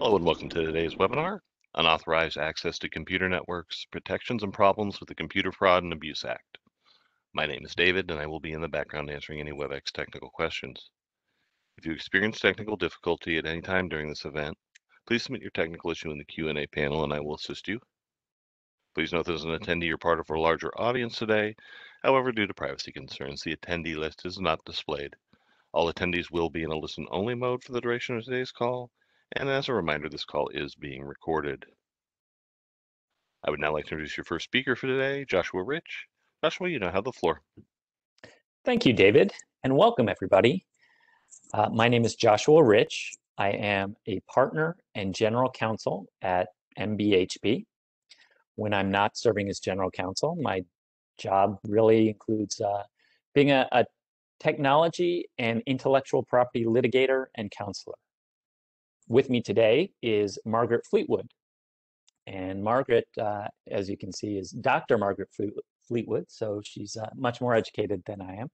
Hello and welcome to today's webinar, Unauthorized Access to Computer Networks, Protections and Problems with the Computer Fraud and Abuse Act. My name is David and I will be in the background answering any WebEx technical questions. If you experience technical difficulty at any time during this event, please submit your technical issue in the Q&A panel and I will assist you. Please note that as an attendee you're part of a larger audience today. However, due to privacy concerns, the attendee list is not displayed. All attendees will be in a listen-only mode for the duration of today's call, and as a reminder, this call is being recorded. I would now like to introduce your first speaker for today, Joshua Rich. Joshua, you now have the floor. Thank you, David, and welcome everybody. Uh, my name is Joshua Rich. I am a partner and general counsel at MBHB. When I'm not serving as general counsel, my job really includes uh, being a, a technology and intellectual property litigator and counselor. With me today is Margaret Fleetwood. And Margaret, uh, as you can see, is Dr. Margaret Fleetwood, so she's uh, much more educated than I am.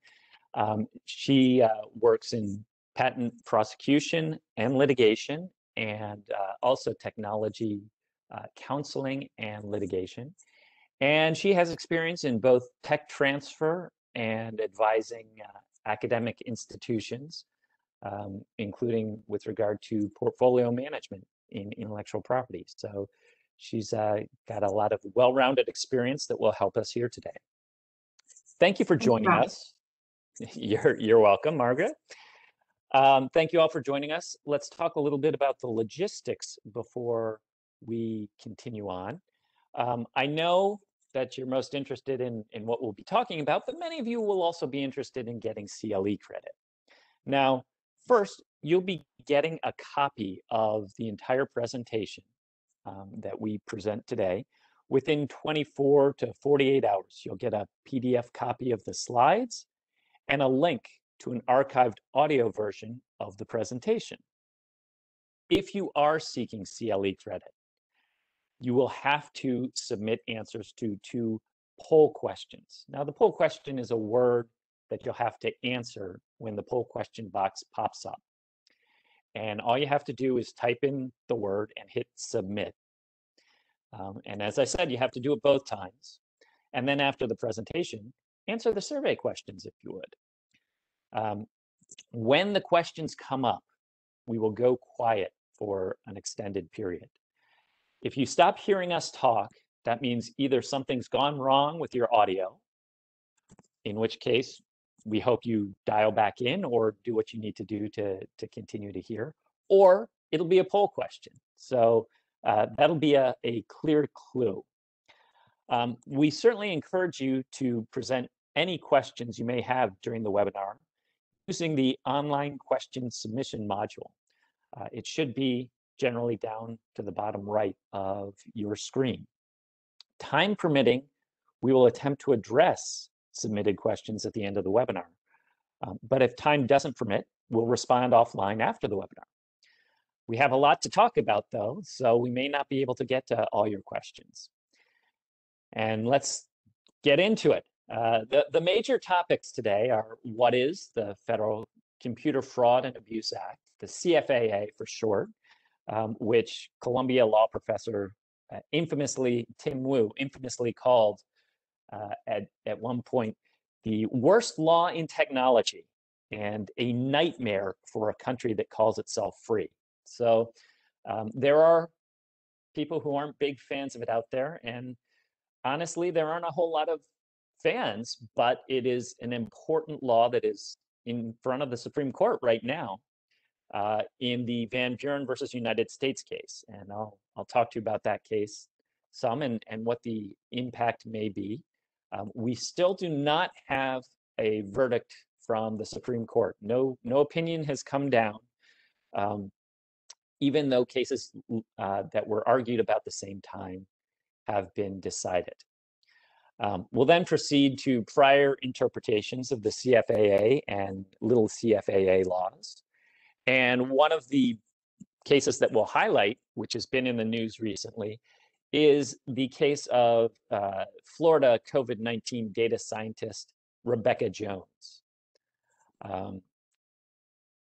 Um, she uh, works in patent prosecution and litigation, and uh, also technology uh, counseling and litigation. And she has experience in both tech transfer and advising uh, academic institutions um, including with regard to portfolio management in intellectual property. So she's uh, got a lot of well-rounded experience that will help us here today. Thank you for joining us. You're, you're welcome, Margaret. Um, thank you all for joining us. Let's talk a little bit about the logistics before we continue on. Um, I know that you're most interested in, in what we'll be talking about, but many of you will also be interested in getting CLE credit. Now, First, you'll be getting a copy of the entire presentation um, that we present today. Within 24 to 48 hours, you'll get a PDF copy of the slides and a link to an archived audio version of the presentation. If you are seeking CLE credit, you will have to submit answers to two poll questions. Now, the poll question is a word that you'll have to answer when the poll question box pops up. And all you have to do is type in the word and hit submit. Um, and as I said, you have to do it both times. And then after the presentation, answer the survey questions if you would. Um, when the questions come up, we will go quiet for an extended period. If you stop hearing us talk, that means either something's gone wrong with your audio, in which case we hope you dial back in or do what you need to do to, to continue to hear, or it'll be a poll question. So uh, that'll be a, a clear clue. Um, we certainly encourage you to present any questions you may have during the webinar using the online question submission module. Uh, it should be generally down to the bottom right of your screen. Time permitting, we will attempt to address submitted questions at the end of the webinar. Um, but if time doesn't permit, we'll respond offline after the webinar. We have a lot to talk about though, so we may not be able to get to all your questions. And let's get into it. Uh, the, the major topics today are what is the Federal Computer Fraud and Abuse Act, the CFAA for short, um, which Columbia law professor uh, infamously, Tim Wu, infamously called at, at one point the worst law in technology and a nightmare for a country that calls itself free. So um, there are people who aren't big fans of it out there. And honestly, there aren't a whole lot of fans, but it is an important law that is in front of the Supreme Court right now uh, in the Van Buren versus United States case. And I'll, I'll talk to you about that case some and, and what the impact may be. Um, we still do not have a verdict from the Supreme Court. No, no opinion has come down, um, even though cases uh, that were argued about the same time have been decided. Um, we'll then proceed to prior interpretations of the CFAA and little CFAA laws. And one of the cases that we'll highlight, which has been in the news recently, is the case of uh, Florida COVID 19 data scientist Rebekah Jones. Um,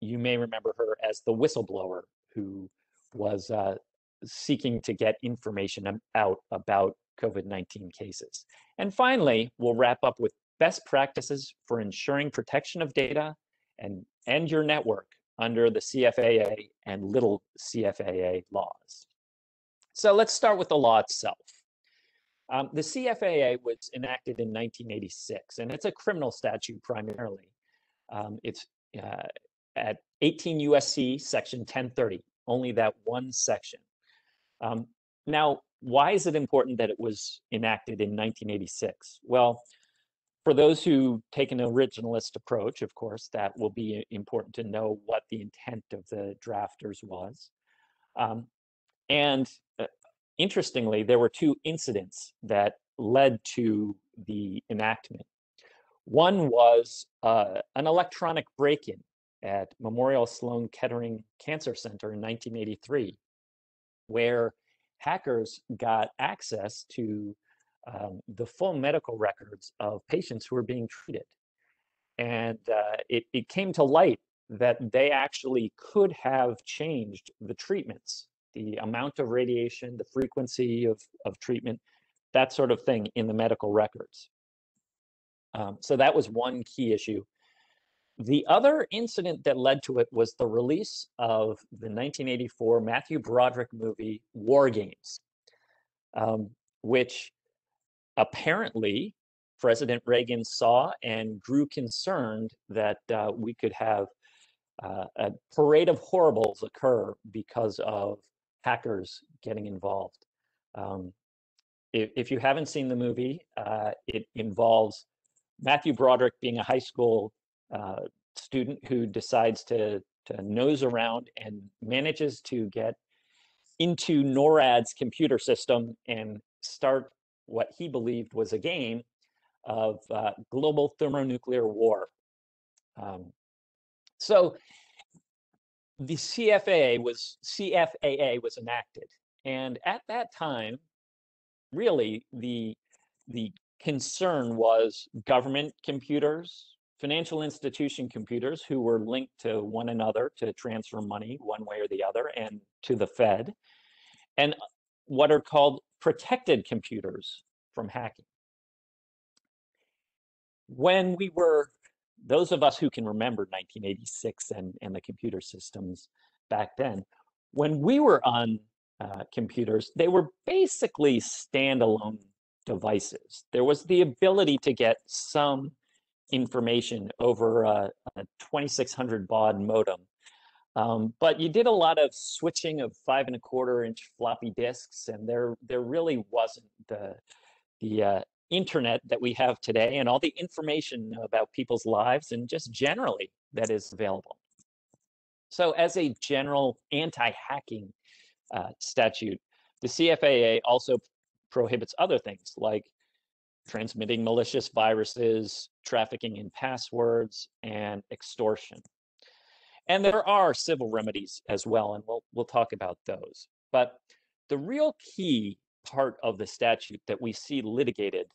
you may remember her as the whistleblower who was uh, seeking to get information out about COVID-19 cases. And finally, we'll wrap up with best practices for ensuring protection of data and, and your network under the CFAA and little CFAA laws. So let's start with the law itself. Um, the CFAA was enacted in 1986, and it's a criminal statute primarily. Um, it's uh, at 18 USC section 1030, only that one section. Um, now, why is it important that it was enacted in 1986? Well, for those who take an originalist approach, of course, that will be important to know what the intent of the drafters was. Um, and uh, interestingly, there were two incidents that led to the enactment. One was uh, an electronic break-in at Memorial Sloan Kettering Cancer Center in 1983, where hackers got access to um, the full medical records of patients who were being treated. And uh, it, it came to light that they actually could have changed the treatments, the amount of radiation, the frequency of, of treatment, that sort of thing in the medical records. Um, so that was one key issue. The other incident that led to it was the release of the 1984 Matthew Broderick movie War Games, um, which apparently President Reagan saw and grew concerned that uh, we could have uh, a parade of horribles occur because of hackers getting involved. Um, if, if, you haven't seen the movie, uh, it involves Matthew Broderick being a high school uh, student who decides to, to nose around and manages to get into NORAD's computer system and start what he believed was a game of uh, global thermonuclear war. Um, so the CFAA was CFAA was enacted, and at that time, really the the concern was government computers, financial institution computers who were linked to one another to transfer money one way or the other and to the Fed, and what are called protected computers from hacking. When we were, those of us who can remember 1986 and, and the computer systems back then, when we were on uh, computers, they were basically standalone devices. There was the ability to get some information over a, a 2600 baud modem. Um, but you did a lot of switching of five and a quarter inch floppy disks, and there there really wasn't the the uh, internet that we have today and all the information about people's lives and just generally that is available. So, as a general anti-hacking uh, statute, the CFAA also prohibits other things like transmitting malicious viruses, trafficking in passwords, and extortion. And there are civil remedies as well, and we'll, we'll talk about those. But the real key part of the statute that we see litigated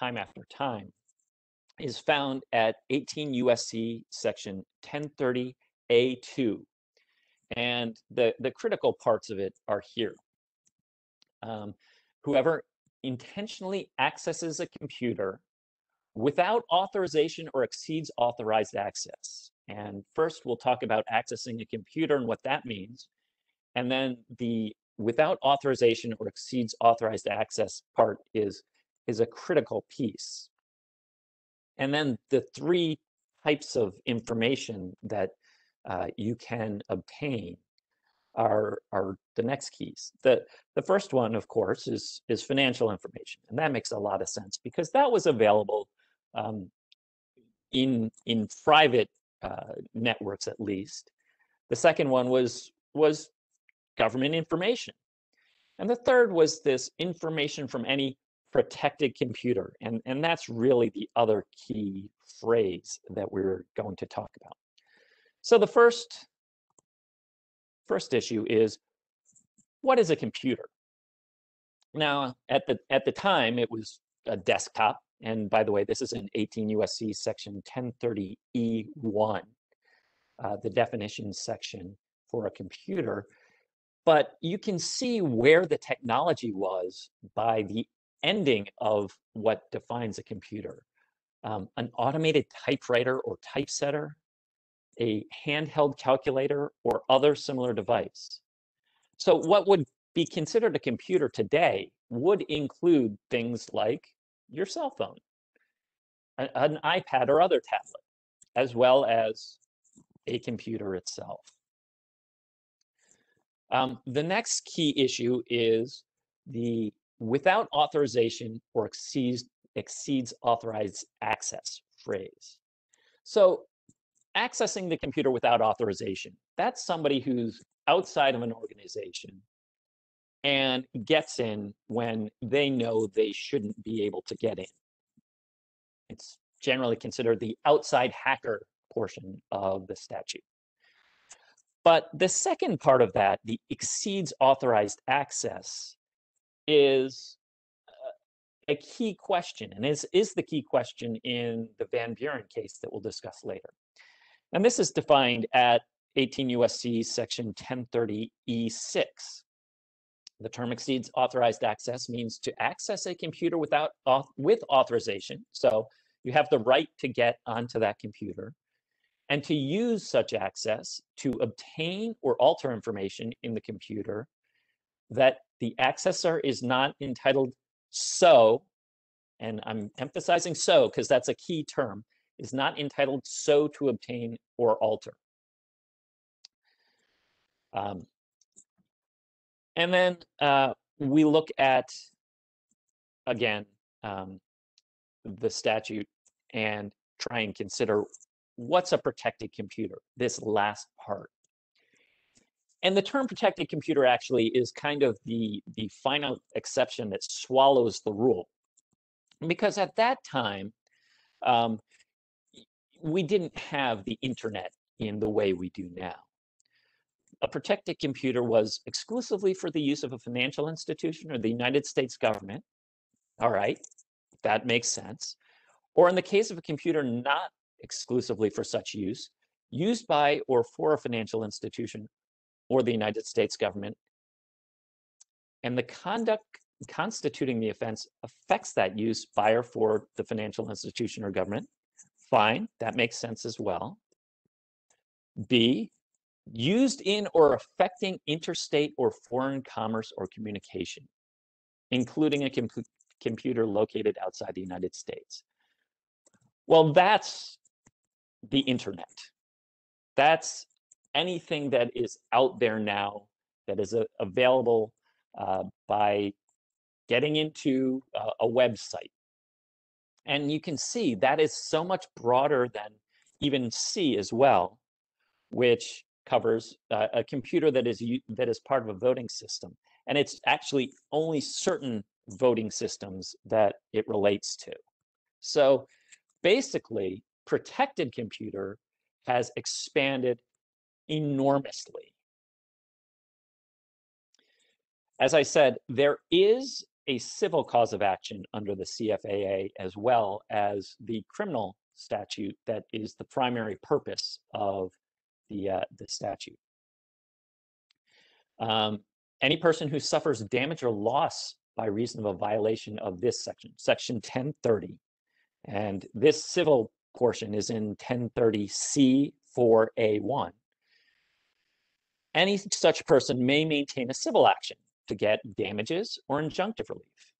time after time is found at 18 USC section 1030A2. And the, the critical parts of it are here. Um, whoever intentionally accesses a computer without authorization or exceeds authorized access. And first, we'll talk about accessing a computer and what that means. And then the without authorization or exceeds authorized access part is, is a critical piece. And then the three types of information that uh, you can obtain are, are the next keys. The, the first one, of course, is, is financial information. And that makes a lot of sense because that was available um, in, in private uh, networks, at least. The second one was, was government information. And the third was this information from any protected computer. And, and that's really the other key phrase that we're going to talk about. So the first First issue is, what is a computer? Now, at the, at the time, it was a desktop. And by the way, this is in 18 USC section 1030E1, uh, the definition section for a computer. But you can see where the technology was by the ending of what defines a computer. Um, an automated typewriter or typesetter, a handheld calculator, or other similar device. So what would be considered a computer today would include things like your cell phone, an iPad or other tablet, as well as a computer itself. Um, the next key issue is the without authorization or exceeds, exceeds authorized access phrase. So accessing the computer without authorization, that's somebody who's outside of an organization and gets in when they know they shouldn't be able to get in. It's generally considered the outside hacker portion of the statute. But the second part of that, the exceeds authorized access, is uh, a key question and is, is the key question in the Van Buren case that we'll discuss later. And this is defined at 18 USC section 1030E6. The term exceeds authorized access means to access a computer without with authorization. So you have the right to get onto that computer and to use such access to obtain or alter information in the computer that the accessor is not entitled so, and I'm emphasizing so because that's a key term, is not entitled so to obtain or alter. Um, and then uh, we look at, again, um, the statute and try and consider what's a protected computer, this last part. And the term protected computer actually is kind of the, the final exception that swallows the rule. Because at that time, um, we didn't have the internet in the way we do now. A protected computer was exclusively for the use of a financial institution or the United States government. All right, that makes sense. Or in the case of a computer not exclusively for such use, used by or for a financial institution or the United States government, and the conduct constituting the offense affects that use by or for the financial institution or government, fine, that makes sense as well. B, used in or affecting interstate or foreign commerce or communication, including a com computer located outside the United States. Well, that's the internet. That's anything that is out there now that is a, available uh, by getting into uh, a website. And you can see that is so much broader than even C as well, which covers uh, a computer that is that is part of a voting system. And it's actually only certain voting systems that it relates to. So basically, protected computer has expanded enormously. As I said, there is a civil cause of action under the CFAA as well as the criminal statute that is the primary purpose of the, uh, the statute. Um, any person who suffers damage or loss by reason of a violation of this section, section 1030, and this civil portion is in 1030C4A1. Any such person may maintain a civil action to get damages or injunctive relief,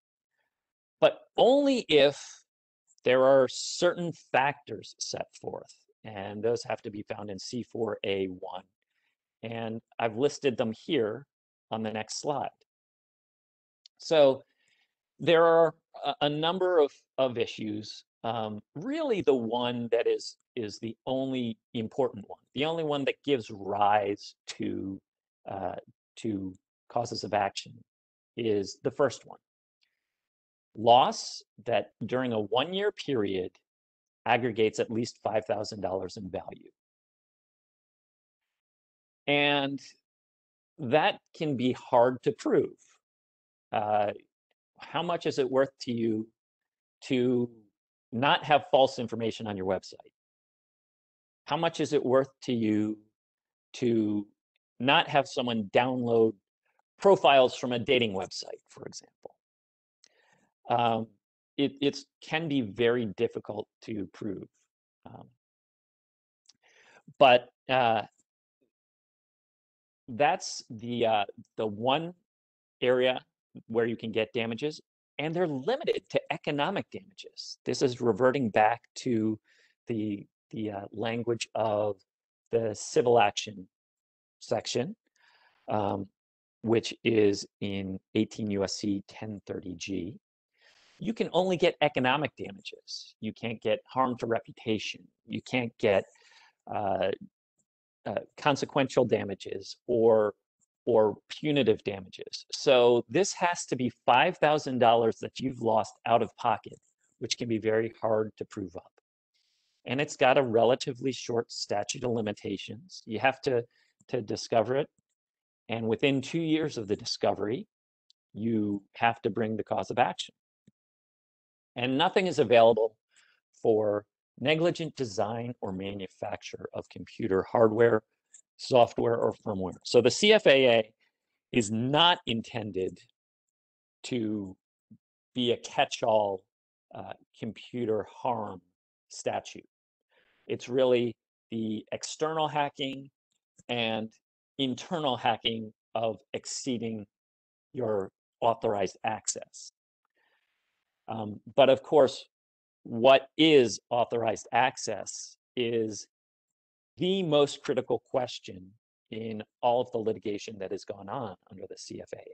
but only if there are certain factors set forth, and those have to be found in C4A1. And I've listed them here on the next slide. So there are a, number of, of issues um, really the one that is is the only important one, the only one that gives rise to uh, to causes of action is the first one. Loss that during a one-year period aggregates at least $5,000 in value. And that can be hard to prove. Uh, how much is it worth to you to not have false information on your website? How much is it worth to you to not have someone download profiles from a dating website, for example. Um, it it's, can be very difficult to prove. Um, but uh, that's the uh, the one area where you can get damages, and they're limited to economic damages. This is reverting back to the the uh, language of the civil action section, um, which is in 18 USC 1030G. You can only get economic damages. You can't get harm to reputation. You can't get uh, uh, consequential damages or or punitive damages. So this has to be $5,000 that you've lost out of pocket, which can be very hard to prove up. And it's got a relatively short statute of limitations. You have to, to discover it. And within two years of the discovery, you have to bring the cause of action. And nothing is available for negligent design or manufacture of computer hardware, software, or firmware. So the CFAA is not intended to be a catch-all uh, computer harm statute. It's really the external hacking and internal hacking of exceeding your authorized access. Um, but of course, what is authorized access is the most critical question in all of the litigation that has gone on under the CFAA.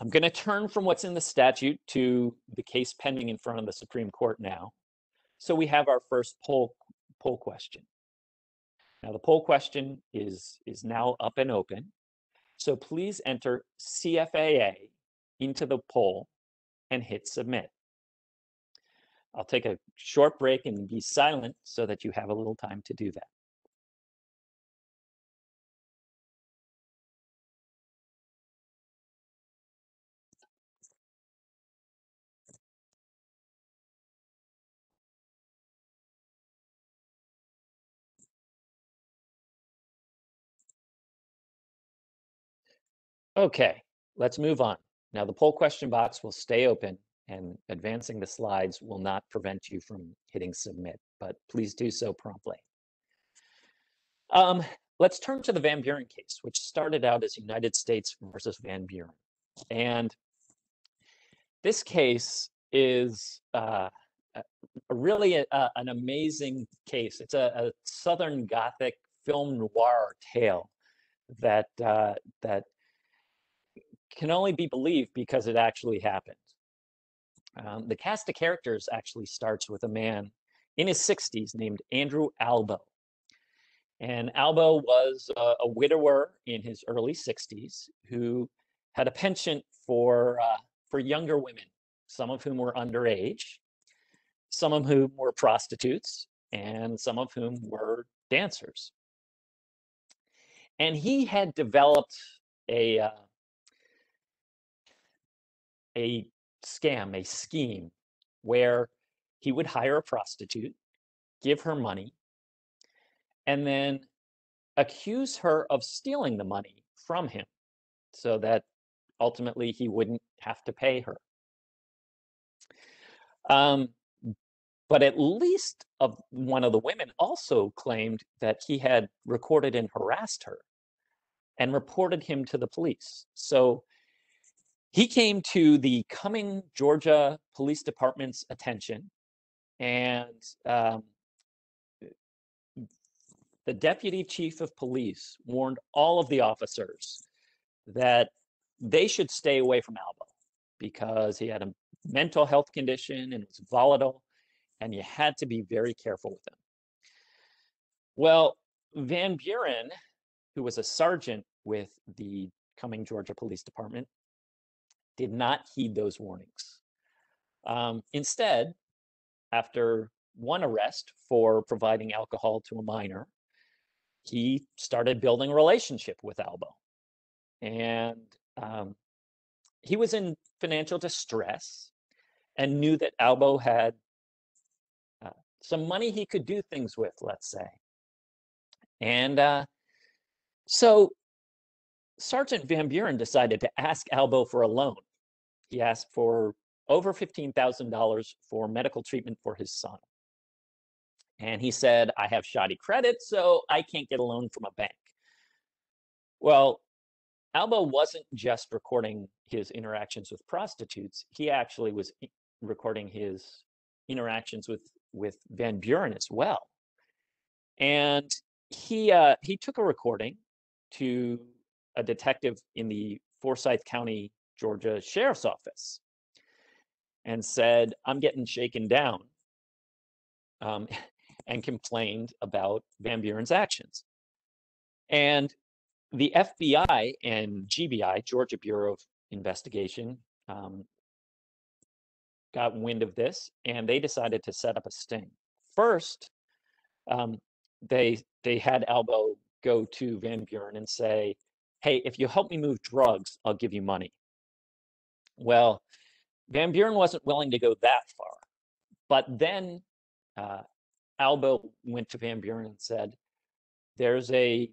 I'm going to turn from what's in the statute to the case pending in front of the Supreme Court now. So we have our first poll, poll question. Now the poll question is, is now up and open. So please enter CFAA into the poll and hit submit. I'll take a short break and be silent so that you have a little time to do that. Okay, let's move on. Now the poll question box will stay open and advancing the slides will not prevent you from hitting submit, but please do so promptly. Um, let's turn to the Van Buren case, which started out as United States versus Van Buren. And this case is uh, really a, a, an amazing case. It's a, a, Southern Gothic film noir tale that uh, that can only be believed because it actually happened. Um, the cast of characters actually starts with a man in his 60s named Andrew Albo. And Albo was a, widower in his early 60s who had a penchant for, uh, for younger women, some of whom were underage, some of whom were prostitutes, and some of whom were dancers. And he had developed a, uh, a scam, a scheme where he would hire a prostitute, give her money, and then accuse her of stealing the money from him so that ultimately he wouldn't have to pay her. Um, but at least of one of the women also claimed that he had recorded and harassed her and reported him to the police. So he came to the Cumming, Georgia Police Department's attention, and um, the deputy chief of police warned all of the officers that they should stay away from Albo because he had a mental health condition and was volatile, and you had to be very careful with him. Well, Van Buren, who was a sergeant with the Cumming, Georgia Police Department, did not heed those warnings. Um, instead, after one arrest for providing alcohol to a minor, he started building a relationship with Albo. And um, he was in financial distress and knew that Albo had uh, some money he could do things with, let's say. And uh, so Sergeant Van Buren decided to ask Albo for a loan. He asked for over $15,000 for medical treatment for his son. And he said, I have shoddy credit, so I can't get a loan from a bank. Well, Albo wasn't just recording his interactions with prostitutes, he actually was recording his interactions with, with Van Buren as well. And he, uh, he took a recording to a detective in the Forsyth County, Georgia Sheriff's Office and said, I'm getting shaken down, um, and complained about Van Buren's actions. And the FBI and GBI, Georgia Bureau of Investigation, um, got wind of this and they decided to set up a sting. First, um, they they had Albo go to Van Buren and say, "Hey, if you help me move drugs, I'll give you money." Well, Van Buren wasn't willing to go that far. But then uh, Albo went to Van Buren and said, There's a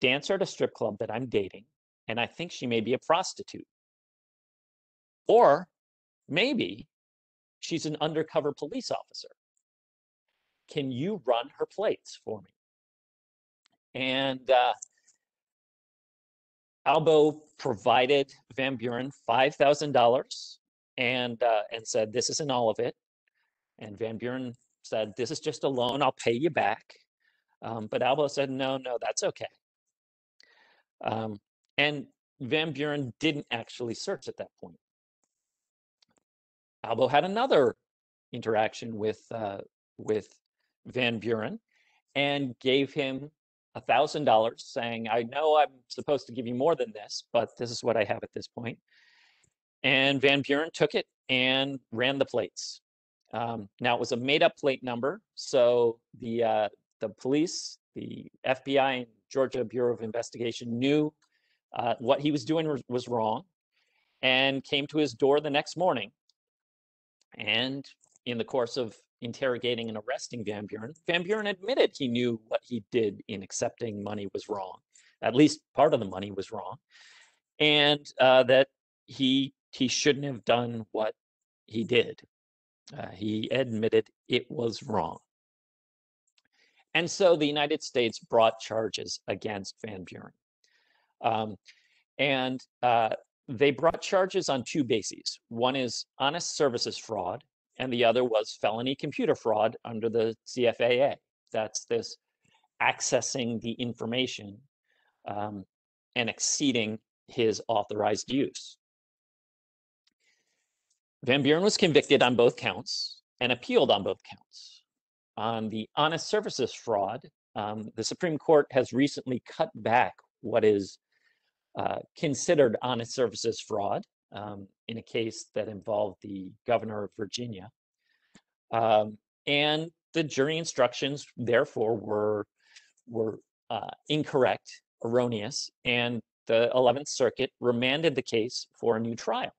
dancer at a strip club that I'm dating, and I think she may be a prostitute. Or maybe she's an undercover police officer. Can you run her plates for me? And uh, Albo provided Van Buren $5,000 and uh, and said, "This isn't all of it." And Van Buren said, "This is just a loan. I'll pay you back." Um, but Albo said, "No, no, that's okay." Um, and Van Buren didn't actually search at that point. Albo had another interaction with uh, with Van Buren and gave him a thousand dollars, saying, "I know I'm supposed to give you more than this, but this is what I have at this point." And Van Buren took it and ran the plates. Um, now it was a made-up plate number, so the uh, the police, the FBI, and Georgia Bureau of Investigation knew uh, what he was doing was, was wrong, and came to his door the next morning. And in the course of interrogating and arresting Van Buren, Van Buren admitted he knew what he did in accepting money was wrong. At least part of the money was wrong, and uh, that he he shouldn't have done what he did. Uh, he admitted it was wrong. And so the United States brought charges against Van Buren. Um, and uh, they brought charges on two bases. One is honest services fraud, and the other was felony computer fraud under the CFAA. That's this accessing the information um, and exceeding his authorized use. Van Buren was convicted on both counts and appealed on both counts. On the honest services fraud, um, the Supreme Court has recently cut back what is uh, considered honest services fraud um, in a case that involved the governor of Virginia. Um, and the jury instructions, therefore, were, were uh, incorrect, erroneous, and the 11th Circuit remanded the case for a new trial.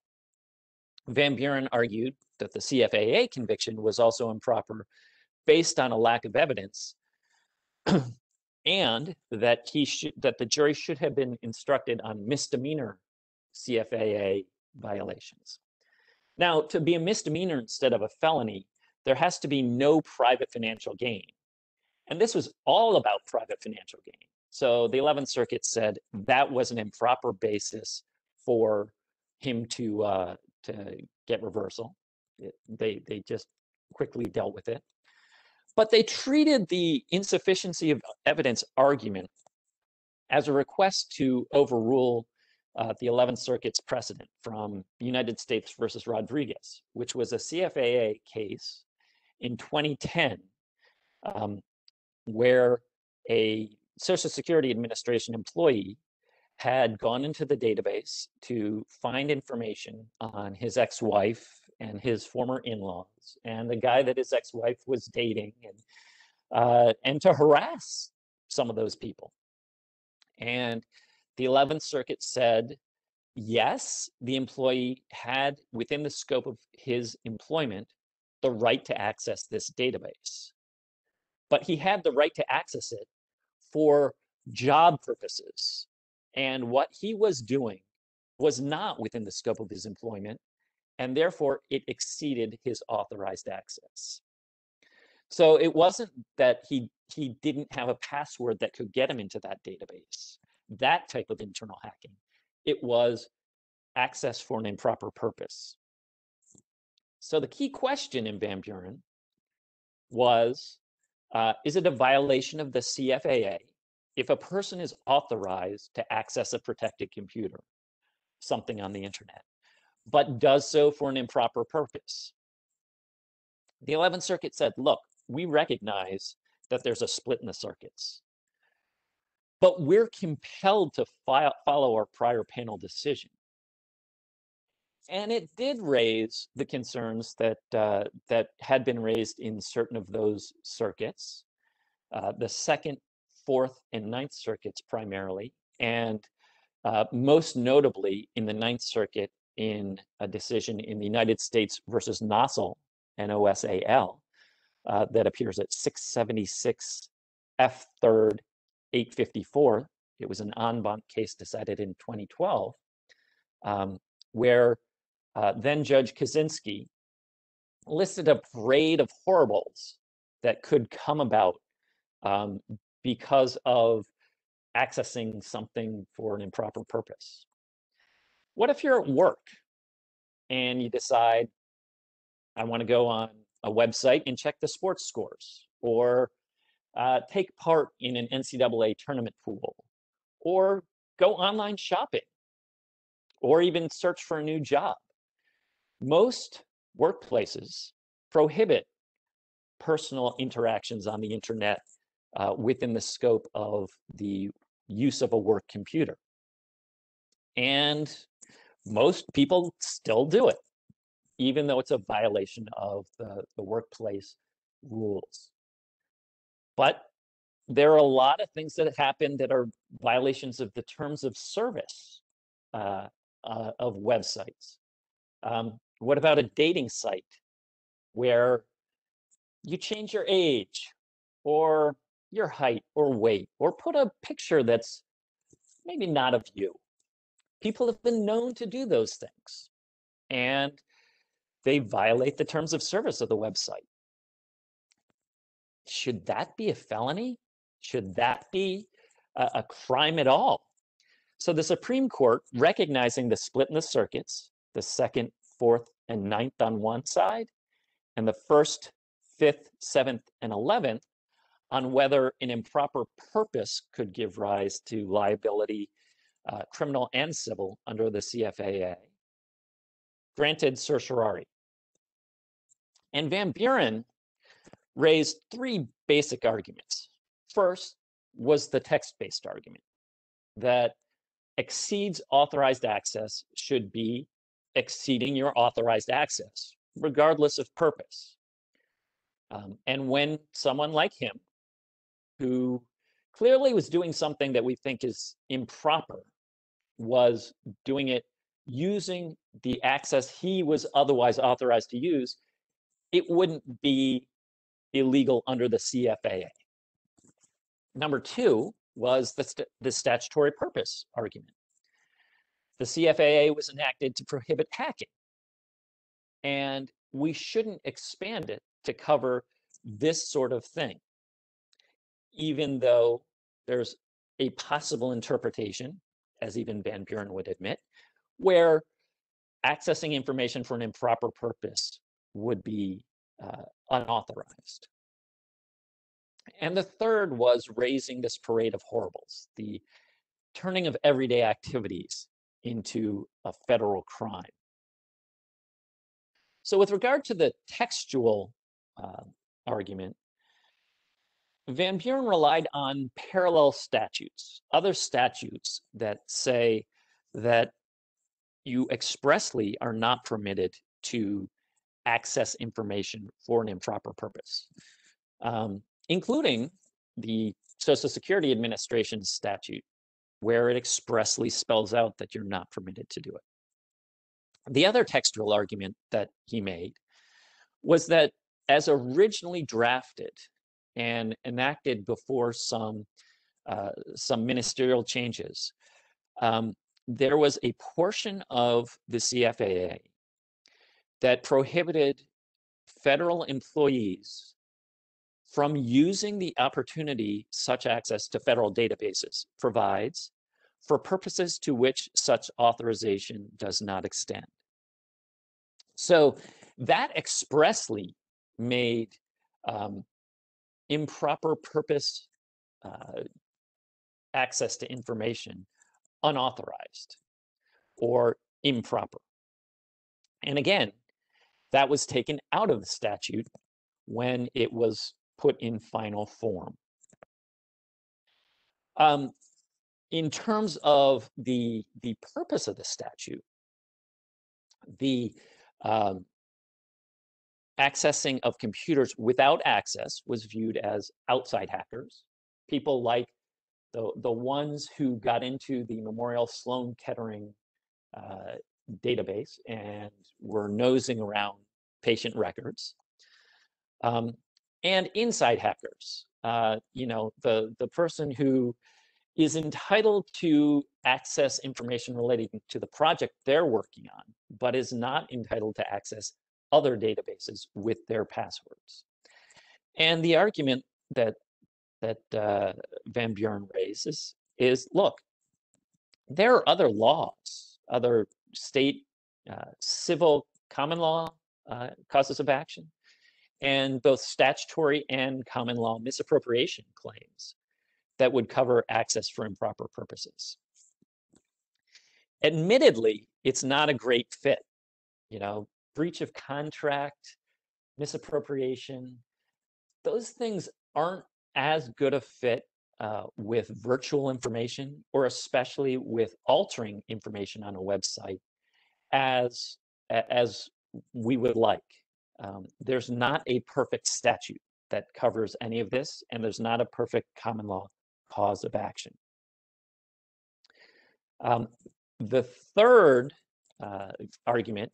Van Buren argued that the CFAA conviction was also improper based on a lack of evidence and that he should that the jury should have been instructed on misdemeanor CFAA violations. Now, to be a misdemeanor instead of a felony, there has to be no private financial gain. And this was all about private financial gain. So the 11th Circuit said that was an improper basis for him to uh, to get reversal. It, they they just quickly dealt with it. But they treated the insufficiency of evidence argument as a request to overrule uh, the 11th Circuit's precedent from United States versus Rodriguez, which was a CFAA case in 2010, um, where a Social Security Administration employee had gone into the database to find information on his ex-wife and his former in-laws and the guy that his ex-wife was dating and uh, and to harass some of those people. And the 11th circuit said yes the employee had within the scope of his employment the right to access this database. But he had the right to access it for job purposes. And what he was doing was not within the scope of his employment, and therefore it exceeded his authorized access. So it wasn't that he he didn't have a password that could get him into that database, that type of internal hacking. It was access for an improper purpose. So the key question in Van Buren was, uh, is it a violation of the CFAA if a person is authorized to access a protected computer, something on the internet, but does so for an improper purpose? The 11th Circuit said, look, we recognize that there's a split in the circuits, but we're compelled to follow our prior panel decision. And it did raise the concerns that uh, that had been raised in certain of those circuits, uh, the second, fourth, and ninth circuits primarily, and uh, most notably in the Ninth Circuit in a decision in the United States versus Nosal, N-O-S-A-L, uh, that appears at 676 F 3rd 854. It was an en banc case decided in 2012, um, where uh, then Judge Kozinski listed a parade of horribles that could come about um, because of accessing something for an improper purpose. What if you're at work and you decide, I want to go on a website and check the sports scores, or uh, take part in an NCAA tournament pool, or go online shopping, or even search for a new job? Most workplaces prohibit personal interactions on the internet uh, within the scope of the use of a work computer. And most people still do it, even though it's a violation of the, the workplace rules. But there are a lot of things that happen that are violations of the terms of service uh, uh, of websites. Um, what about a dating site where you change your age or your height or weight or put a picture that's maybe not of you? People have been known to do those things and they violate the terms of service of the website. Should that be a felony? Should that be a, a crime at all? So the Supreme Court, recognizing the split in the circuits, the second fourth, and ninth on one side, and the first, fifth, seventh, and 11th on whether an improper purpose could give rise to liability, uh, criminal and civil, under the CFAA. Granted certiorari. And Van Buren raised three basic arguments. First was the text-based argument that exceeds authorized access should be exceeding your authorized access, regardless of purpose. Um, and when someone like him, who clearly was doing something that we think is improper, was doing it using the access he was otherwise authorized to use, it wouldn't be illegal under the CFAA. Number two was the, st the statutory purpose argument. The CFAA was enacted to prohibit hacking. And we shouldn't expand it to cover this sort of thing, even though there's a possible interpretation, as even Van Buren would admit, where accessing information for an improper purpose would be uh, unauthorized. And the third was raising this parade of horribles, the turning of everyday activities into a federal crime. So with regard to the textual uh, argument, Van Buren relied on parallel statutes, other statutes that say that you expressly are not permitted to access information for an improper purpose, um, including the Social Security Administration statute where it expressly spells out that you're not permitted to do it. The other textual argument that he made was that as originally drafted and enacted before some uh, some ministerial changes, um, there was a portion of the CFAA that prohibited federal employees from using the opportunity such access to federal databases provides for purposes to which such authorization does not extend. So that expressly made um, improper purpose uh, access to information unauthorized or improper. And again, that was taken out of the statute when it was put in final form. Um, in terms of the, the purpose of the statute, the um, accessing of computers without access was viewed as outside hackers, people like the, the ones who got into the Memorial Sloan Kettering uh, database and we're nosing around patient records. Um, and inside hackers, uh, you know, the, the person who is entitled to access information relating to the project they're working on, but is not entitled to access other databases with their passwords. And the argument that that uh, Van Buren raises is, look, there are other laws, other state uh, civil common law uh, causes of action, and both statutory and common law misappropriation claims that would cover access for improper purposes. Admittedly, it's not a great fit. You know, breach of contract, misappropriation, those things aren't as good a fit uh, with virtual information or especially with altering information on a website as as we would like. Um, there's not a perfect statute that covers any of this, and there's not a perfect common law cause of action. Um, the third uh, argument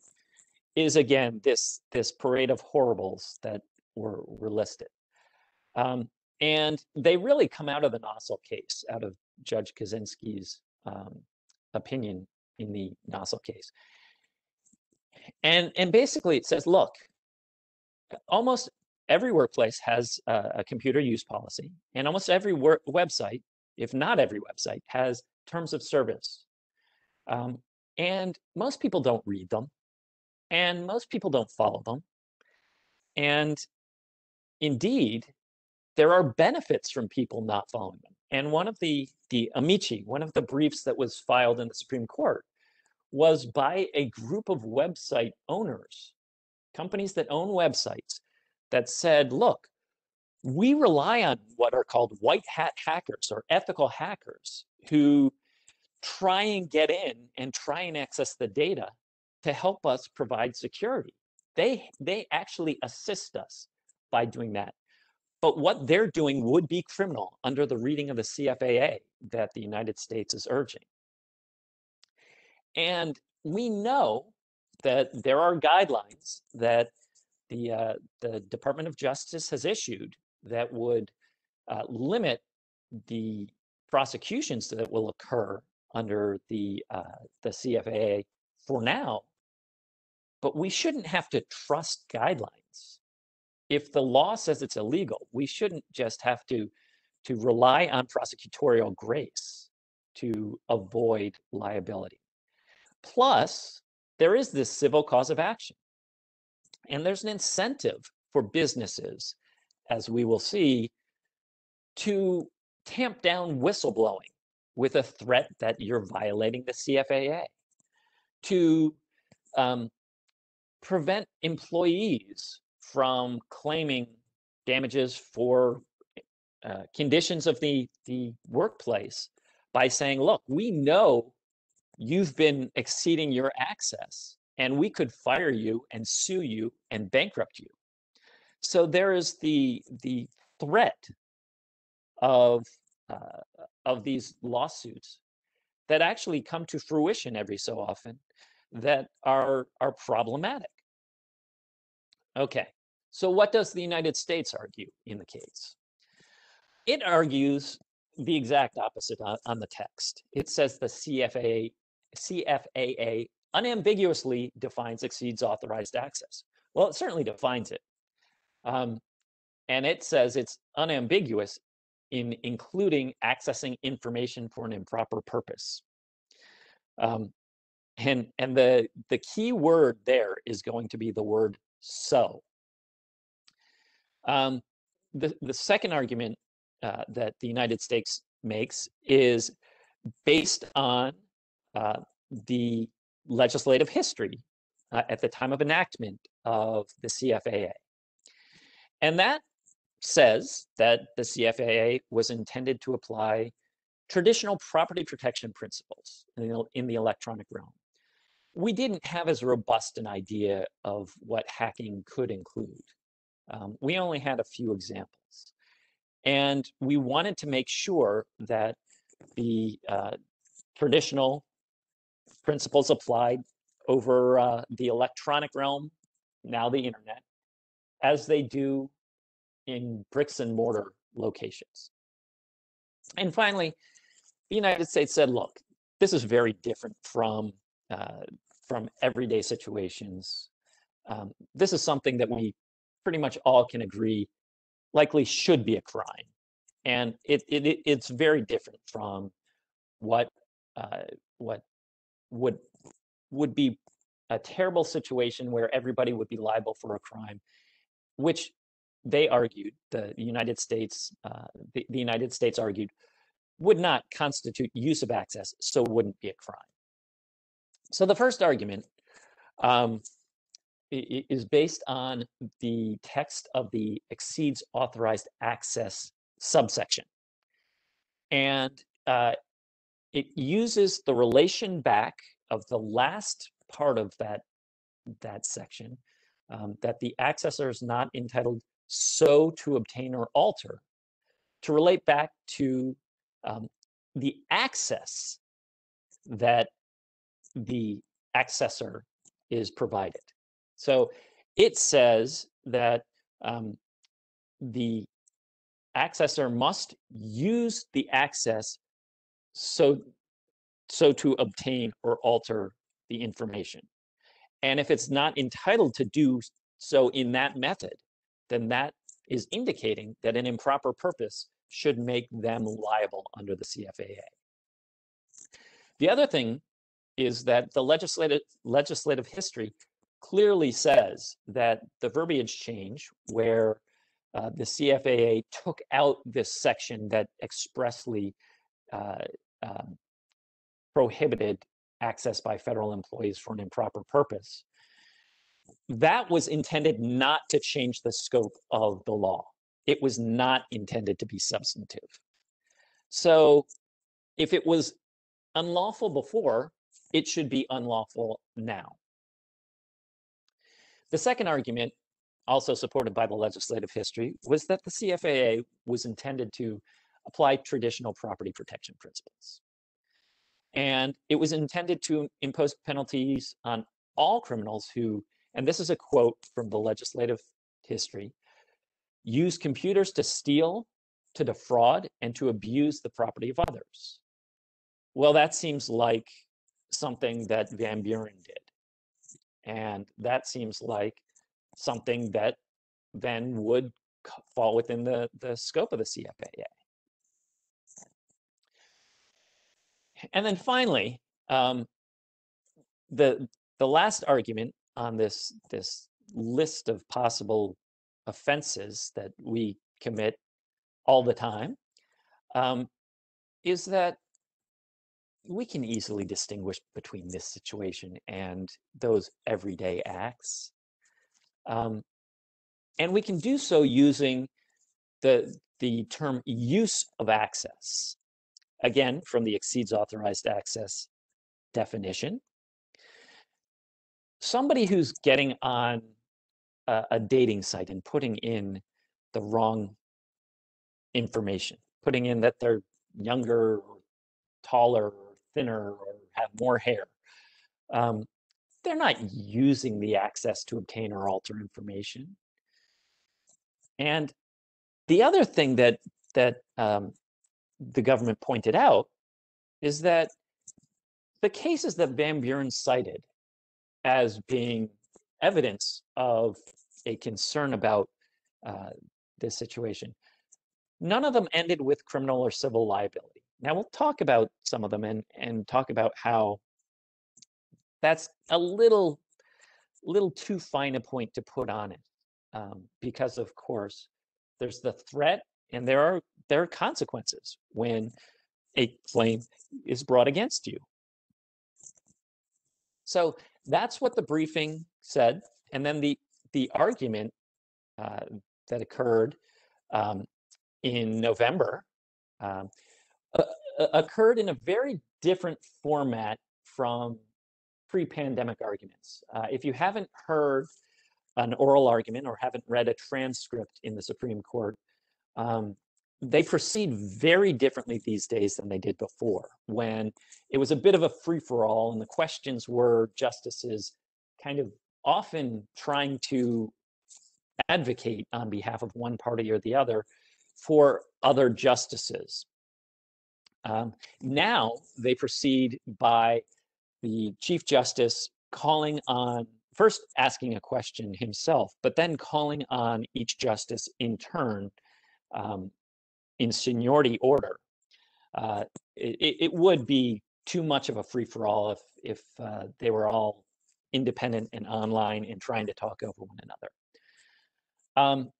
is again this this parade of horribles that were, were listed. Um, and they really come out of the Nosal case, out of Judge Kozinski's um, opinion in the Nosal case. And, and basically it says, look, almost every workplace has a, a computer use policy, and almost every work, website, if not every website, has terms of service. Um, and most people don't read them, and most people don't follow them. And indeed, there are benefits from people not following them. And one of the, the amici, one of the briefs that was filed in the Supreme Court was by a group of website owners, companies that own websites, that said, look, we rely on what are called white hat hackers or ethical hackers who try and get in and try and access the data to help us provide security. They, they actually assist us by doing that. But what they're doing would be criminal under the reading of the CFAA that the United States is urging. And we know that there are guidelines that the, uh, the Department of Justice has issued that would uh, limit the prosecutions that will occur under the, uh, the CFAA for now. But we shouldn't have to trust guidelines if the law says it's illegal, we shouldn't just have to to rely on prosecutorial grace to avoid liability. Plus, there is this civil cause of action. And there's an incentive for businesses, as we will see, to tamp down whistleblowing with a threat that you're violating the CFAA, to um, prevent employees from claiming damages for uh, conditions of the, the workplace by saying, look, we know you've been exceeding your access and we could fire you and sue you and bankrupt you. So there is the, the threat of, uh, of these lawsuits that actually come to fruition every so often that are, are problematic. Okay, so what does the United States argue in the case? It argues the exact opposite on, on the text. It says the CFAA, unambiguously defines exceeds authorized access. Well, it certainly defines it. Um, and it says it's unambiguous in including accessing information for an improper purpose. Um, and and the, the key word there is going to be the word so. Um, the, the second argument uh, that the United States makes is based on uh, the legislative history uh, at the time of enactment of the CFAA. And that says that the CFAA was intended to apply traditional property protection principles in the, in the electronic realm. We didn't have as robust an idea of what hacking could include. Um, we only had a few examples. And we wanted to make sure that the uh, traditional principles applied over uh, the electronic realm, now the internet, as they do in bricks and mortar locations. And finally, the United States said, look, this is very different from, uh, from everyday situations. Um, this is something that we pretty much all can agree likely should be a crime. And it, it, it's very different from what, uh, what would, would be a terrible situation where everybody would be liable for a crime, which they argued, the United States, uh, the, the United States argued, would not constitute use of access, so wouldn't be a crime. So the first argument um, is based on the text of the exceeds authorized access subsection. And uh, it uses the relation back of the last part of that, that section um, that the accessor is not entitled so to obtain or alter to relate back to um, the access that the accessor is provided. So it says that um, the accessor must use the access so, so to obtain or alter the information. And if it's not entitled to do so in that method, then that is indicating that an improper purpose should make them liable under the CFAA. The other thing is that the legislative legislative history clearly says that the verbiage change where uh, the CFAA took out this section that expressly uh, um, prohibited access by federal employees for an improper purpose that was intended not to change the scope of the law. It was not intended to be substantive. So if it was unlawful before, it should be unlawful now. The second argument, also supported by the legislative history, was that the CFAA was intended to apply traditional property protection principles. And it was intended to impose penalties on all criminals who and this is a quote from the legislative history, use computers to steal, to defraud, and to abuse the property of others. Well, that seems like something that Van Buren did. And that seems like something that then would fall within the, the scope of the CFAA. And then finally, um, the, the last argument on this this list of possible offenses that we commit all the time um, is that we can easily distinguish between this situation and those everyday acts. Um, and we can do so using the, the term use of access. Again, from the exceeds authorized access definition somebody who's getting on a, a dating site and putting in the wrong information, putting in that they're younger, taller, thinner, or have more hair. Um, they're not using the access to obtain or alter information. And the other thing that that um, the government pointed out is that the cases that Van Buren cited as being evidence of a concern about uh, this situation, none of them ended with criminal or civil liability. Now we'll talk about some of them and, and talk about how that's a little little too fine a point to put on it um, because of course there's the threat and there are there are consequences when a claim is brought against you. So that's what the briefing said and then the the argument uh, that occurred um, in november um, uh, occurred in a very different format from pre-pandemic arguments. Uh, if you haven't heard an oral argument or haven't read a transcript in the Supreme Court, um, they proceed very differently these days than they did before, when it was a bit of a free-for-all and the questions were justices kind of often trying to advocate on behalf of one party or the other for other justices. Um, now they proceed by the Chief Justice calling on, first asking a question himself, but then calling on each justice in turn um, in seniority order. Uh, it, it, would be too much of a free for all if, if uh, they were all independent and online and trying to talk over one another. Um,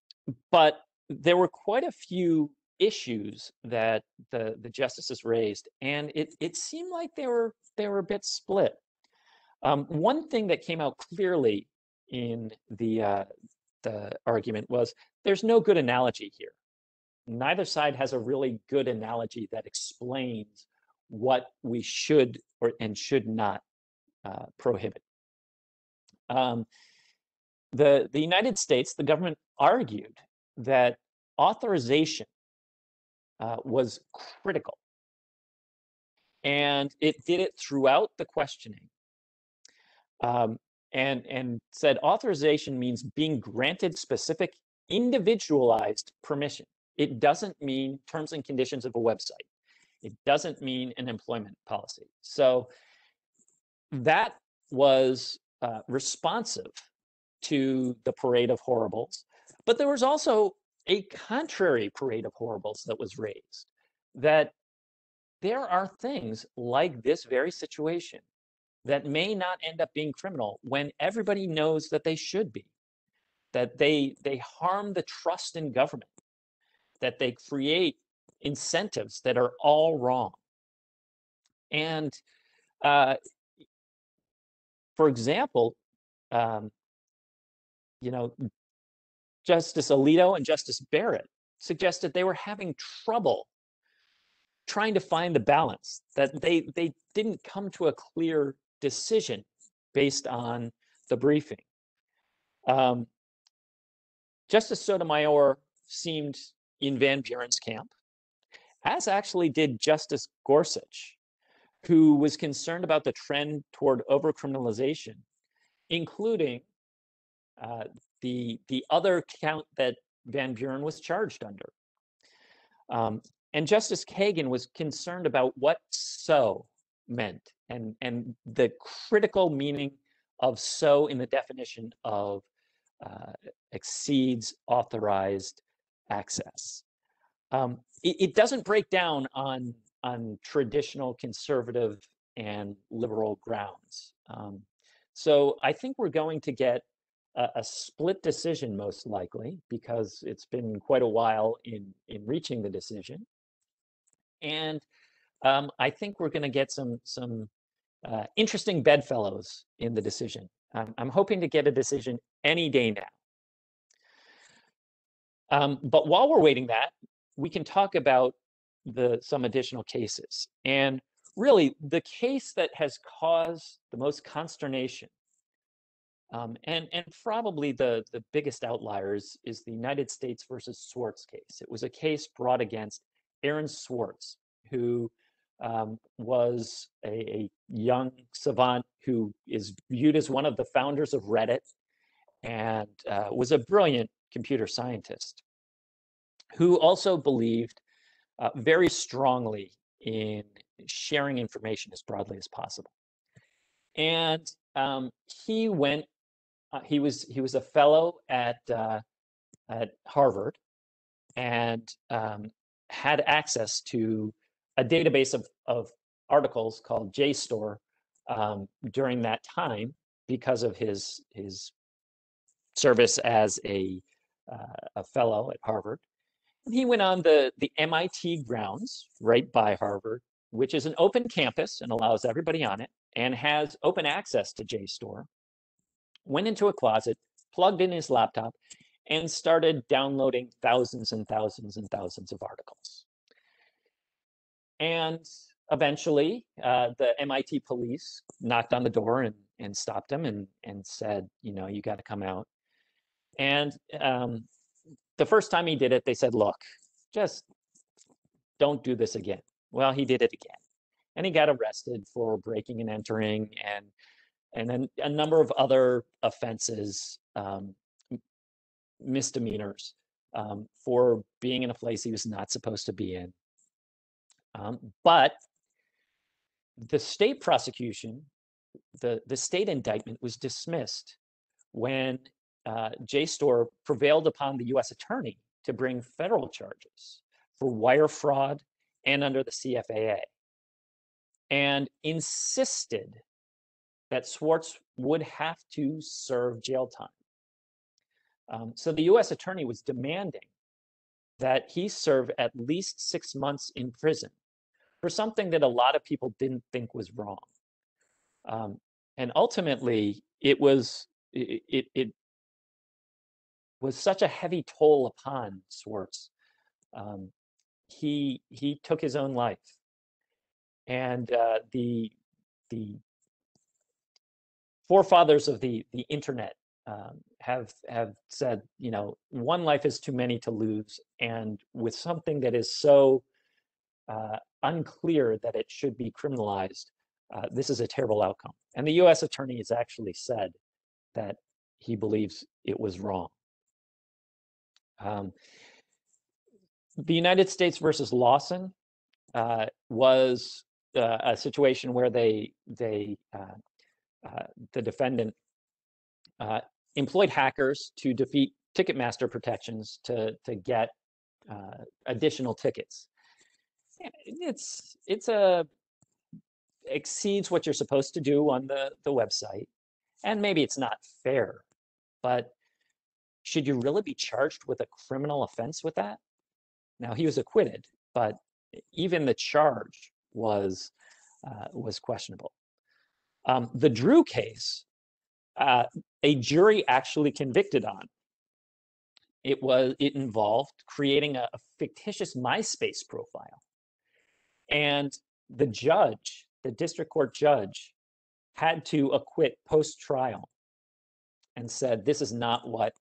but there were quite a few issues that the the justices raised, and it it seemed like they were they were a bit split. Um, one thing that came out clearly in the uh, the argument was there's no good analogy here. Neither side has a really good analogy that explains what we should or and should not uh, prohibit. Um, the the United States, the government argued that authorization uh, was critical. And it did it throughout the questioning. Um, and, and said authorization means being granted specific individualized permission. It doesn't mean terms and conditions of a website. It doesn't mean an employment policy. So that was uh, responsive to the parade of horribles. But there was also a contrary parade of horribles that was raised that there are things like this very situation that may not end up being criminal when everybody knows that they should be that they they harm the trust in government that they create incentives that are all wrong. And uh, for example um, you know Justice Alito and Justice Barrett suggested they were having trouble trying to find the balance, that they, they didn't come to a clear decision based on the briefing. Um, Justice Sotomayor seemed in Van Buren's camp, as actually did Justice Gorsuch, who was concerned about the trend toward overcriminalization, including uh, the the other count that Van Buren was charged under. Um, and Justice Kagan was concerned about what so meant and, and the critical meaning of so in the definition of uh, exceeds authorized access. Um, it, it, doesn't break down on, on traditional conservative and liberal grounds. Um, so I think we're going to get a, a, split decision most likely because it's been quite a while in in reaching the decision. And um, i think we're going to get some some uh, interesting bedfellows in the decision. Um, i'm hoping to get a decision any day now. Um, but while we're waiting that we can talk about the some additional cases. And really the case that has caused the most consternation um, and, and probably the, the biggest outliers is the United States versus Swartz case. It was a case brought against Aaron Swartz, who um, was a, a, young savant who is viewed as one of the founders of Reddit and uh, was a brilliant computer scientist who also believed uh, very strongly in sharing information as broadly as possible. And um, he went. Uh, he was he was a fellow at uh, at Harvard, and um, had access to a database of of articles called JSTOR um, during that time because of his his service as a uh, a fellow at Harvard. And he went on the the MIT grounds right by Harvard, which is an open campus and allows everybody on it, and has open access to JSTOR. Went into a closet, plugged in his laptop, and started downloading thousands and thousands and thousands of articles. And eventually, uh, the MIT police knocked on the door and, and stopped him and, and said, you know, you got to come out. And um, the first time he did it, they said, look, just don't do this again. Well, he did it again. And he got arrested for breaking and entering and and then a number of other offenses, um, misdemeanors, um, for being in a place he was not supposed to be in. Um, but the state prosecution, the, the state indictment was dismissed when uh, JSTOR prevailed upon the US attorney to bring federal charges for wire fraud and under the CFAA and insisted that Swartz would have to serve jail time. Um, so the US attorney was demanding that he serve at least six months in prison for something that a lot of people didn't think was wrong. Um, and ultimately, it was it, it, it, was such a heavy toll upon Swartz. Um, he he took his own life, and uh, the the forefathers of the the internet um, have have said, you know, one life is too many to lose, and with something that is so uh, unclear that it should be criminalized, uh, this is a terrible outcome. And the U.S. attorney has actually said that he believes it was wrong. Um, the United States versus Lowson uh, was uh, a situation where they they uh, the defendant uh, employed hackers to defeat Ticketmaster protections to to get uh, additional tickets. It's it's a exceeds what you're supposed to do on the the website, and maybe it's not fair, but should you really be charged with a criminal offense with that? Now he was acquitted, but even the charge was uh, was questionable. Um, the Drew case, uh, a jury actually convicted on. It was it involved creating a, a fictitious MySpace profile, and the judge, the district court judge, had to acquit post trial, and said this is not what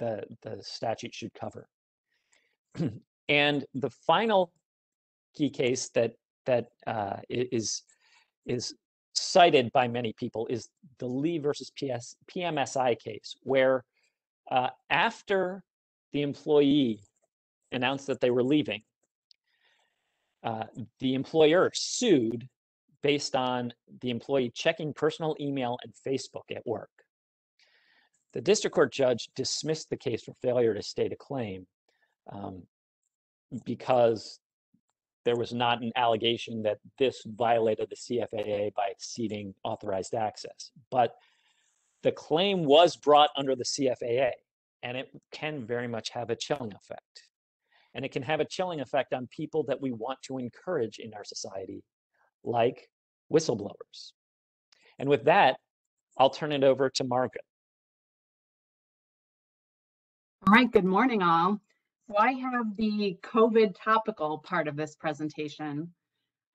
the the statute should cover. And the final key case that that uh, is is cited by many people is the Lee versus PS, PMSI case, where uh, after the employee announced that they were leaving, uh, the employer sued based on the employee checking personal email and Facebook at work. The district court judge dismissed the case for failure to state a claim, um, because there was not an allegation that this violated the CFAA by exceeding authorized access. But the claim was brought under the CFAA, and it can very much have a chilling effect. And it can have a chilling effect on people that we want to encourage in our society, like whistleblowers. And with that, I'll turn it over to Margaret. All right, good morning, all. So I have the COVID topical part of this presentation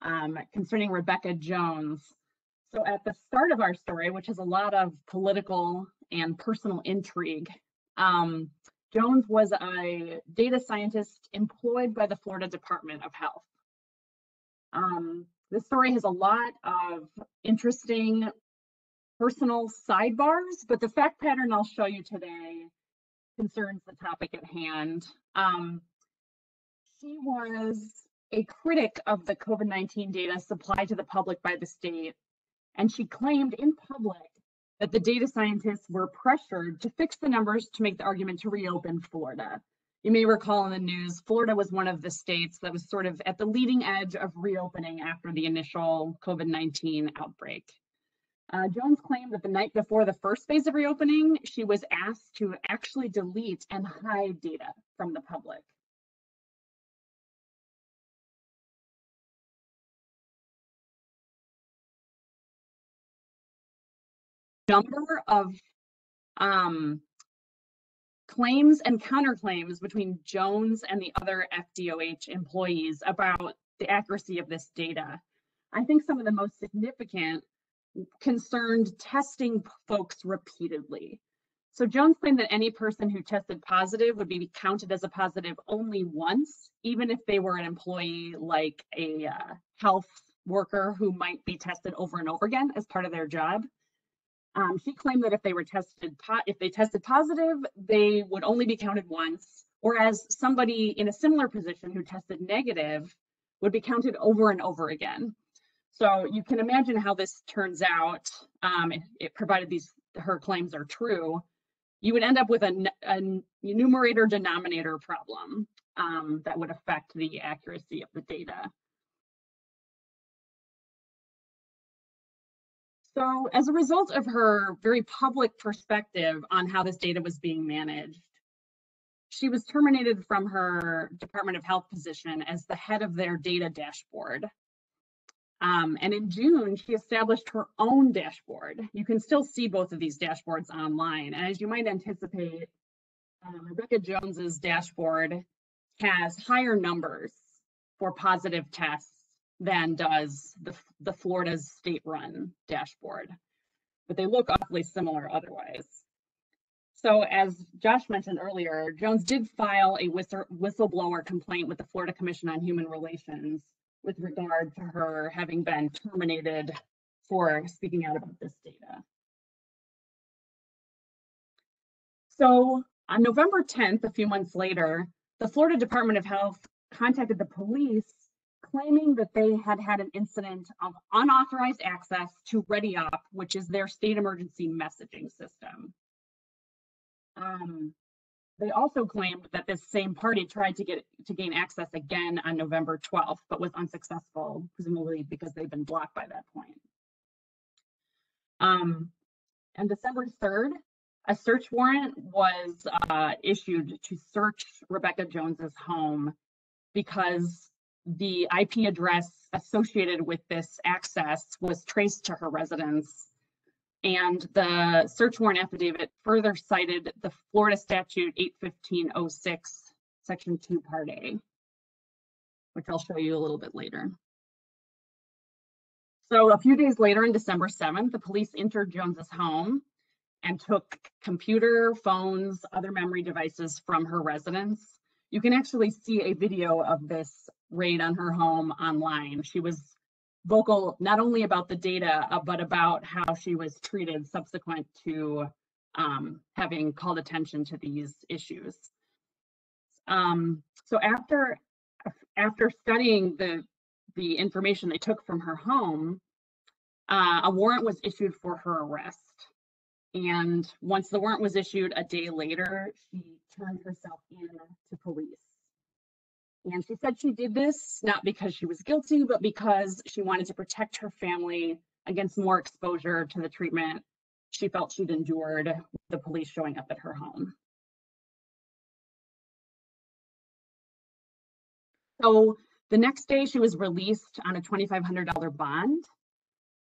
um, concerning Rebekah Jones. So at the start of our story, which has a lot of political and personal intrigue, um, Jones was a data scientist employed by the Florida Department of Health. Um, this story has a lot of interesting personal sidebars, but the fact pattern I'll show you today concerns the topic at hand. Um, she was a critic of the COVID-19 data supplied to the public by the state, and she claimed in public that the data scientists were pressured to fix the numbers to make the argument to reopen Florida. You may recall in the news, Florida was one of the states that was sort of at the leading edge of reopening after the initial COVID-19 outbreak. Uh, Jones claimed that the night before the first phase of reopening, she was asked to actually delete and hide data from the public. Number of um, claims and counterclaims between Jones and the other FDOH employees about the accuracy of this data. I think some of the most significant concerned testing folks repeatedly. So Jones claimed that any person who tested positive would be counted as a positive only once, even if they were an employee like a uh, health worker who might be tested over and over again as part of their job. Um, she claimed that if they were tested, if they tested positive, they would only be counted once, whereas somebody in a similar position who tested negative would be counted over and over again. So you can imagine how this turns out. Um, it, it, provided these her claims are true, you would end up with a, a numerator denominator problem um, that would affect the accuracy of the data. So as a result of her very public perspective on how this data was being managed, she was terminated from her Department of Health position as the head of their data dashboard. Um, and in June, she established her own dashboard. You can still see both of these dashboards online. And as you might anticipate, um, Rebekah Jones's dashboard has higher numbers for positive tests than does the, the Florida's state-run dashboard. But they look awfully similar otherwise. So as Josh mentioned earlier, Jones did file a whistle, whistleblower complaint with the Florida Commission on Human Relations with regard to her having been terminated for speaking out about this data. So on November 10th, a few months later, the Florida Department of Health contacted the police claiming that they had had an incident of unauthorized access to ReadyOp, which is their state emergency messaging system. Um, they also claimed that this same party tried to get to gain access again on November 12th, but was unsuccessful, presumably because they've been blocked by that point. Um, and December 3rd, a search warrant was uh, issued to search Rebekah Jones's home because the IP address associated with this access was traced to her residence. And the search warrant affidavit further cited the Florida statute 81506, section 2, part A, which I'll show you a little bit later. So a few days later, on December 7th, the police entered Jones's home and took computer, phones, other memory devices from her residence. You can actually see a video of this raid on her home online. She was vocal not only about the data, uh, but about how she was treated subsequent to um, having called attention to these issues. Um, so after after studying the the information they took from her home, uh, a warrant was issued for her arrest. And once the warrant was issued a day later, she turned herself in to police. And she said she did this not because she was guilty, but because she wanted to protect her family against more exposure to the treatment she felt she'd endured the police showing up at her home. So the next day she was released on a $2,500 bond.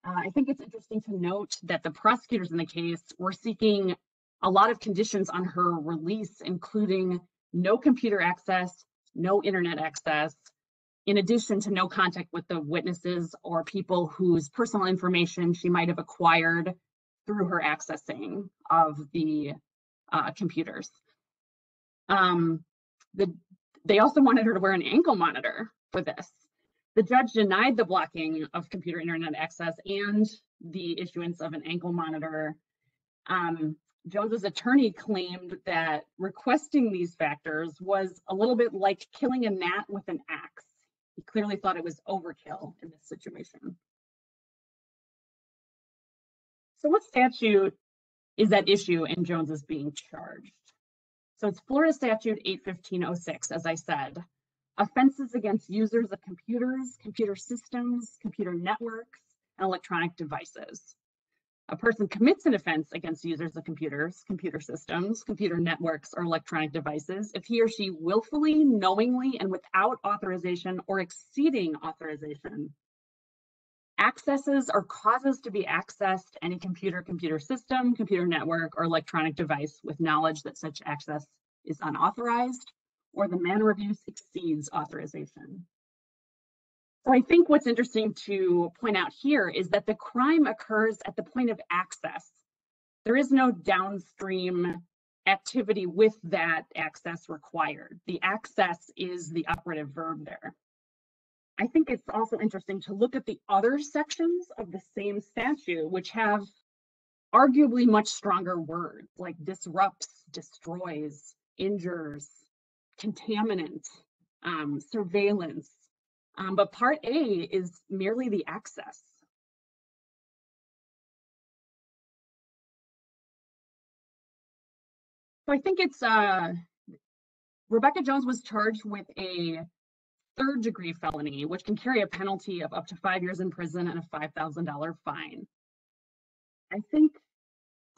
Uh, I think it's interesting to note that the prosecutors in the case were seeking a lot of conditions on her release, including no computer access, no internet access, in addition to no contact with the witnesses or people whose personal information she might have acquired through her accessing of the uh, computers. Um, the, they also wanted her to wear an ankle monitor for this. The judge denied the blocking of computer internet access and the issuance of an ankle monitor um, Jones's attorney claimed that requesting these factors was a little bit like killing a gnat with an axe. He clearly thought it was overkill in this situation. So what statute is at issue and Jones is being charged? So it's Florida Statute 81506, as I said. Offenses against users of computers, computer systems, computer networks, and electronic devices. A person commits an offense against users of computers, computer systems, computer networks, or electronic devices if he or she willfully, knowingly, and without authorization or exceeding authorization accesses or causes to be accessed any computer, computer system, computer network, or electronic device with knowledge that such access is unauthorized or the manner of use exceeds authorization. So I think what's interesting to point out here is that the crime occurs at the point of access. There is no downstream activity with that access required. The access is the operative verb there. I think it's also interesting to look at the other sections of the same statute, which have arguably much stronger words like disrupts, destroys, injures, contaminant, um, surveillance. Um, but part A is merely the access. So I think it's uh, Rebekah Jones was charged with a third degree felony, which can carry a penalty of up to five years in prison and a $5,000 fine. I think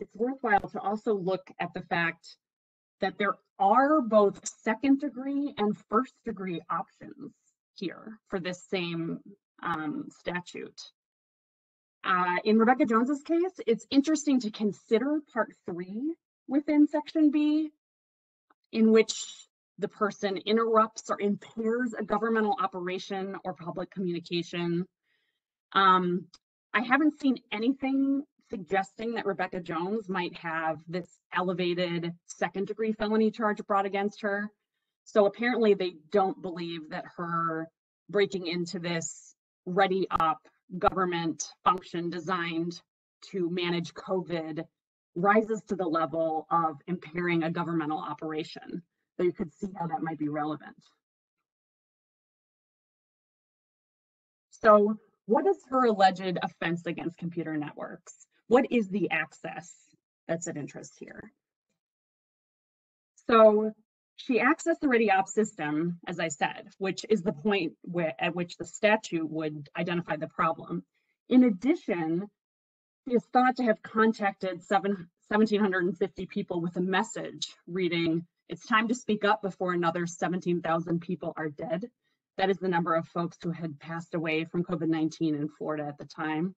it's worthwhile to also look at the fact that there are both second degree and first degree options here for this same um, statute. Uh, in Rebekah Jones's case, it's interesting to consider part three within section B, in which the person interrupts or impairs a governmental operation or public communication. Um, I haven't seen anything suggesting that Rebekah Jones might have this elevated second degree felony charge brought against her. So apparently they don't believe that her breaking into this ReadyOp government function designed to manage COVID rises to the level of impairing a governmental operation. So you could see how that might be relevant. So what is her alleged offense against computer networks? What is the access that's of interest here? So she accessed the ReadyOps system, as I said, which is the point where, at which the statute would identify the problem. In addition, she is thought to have contacted seven, 1,750 people with a message reading, it's time to speak up before another 17,000 people are dead. That is the number of folks who had passed away from COVID-19 in Florida at the time.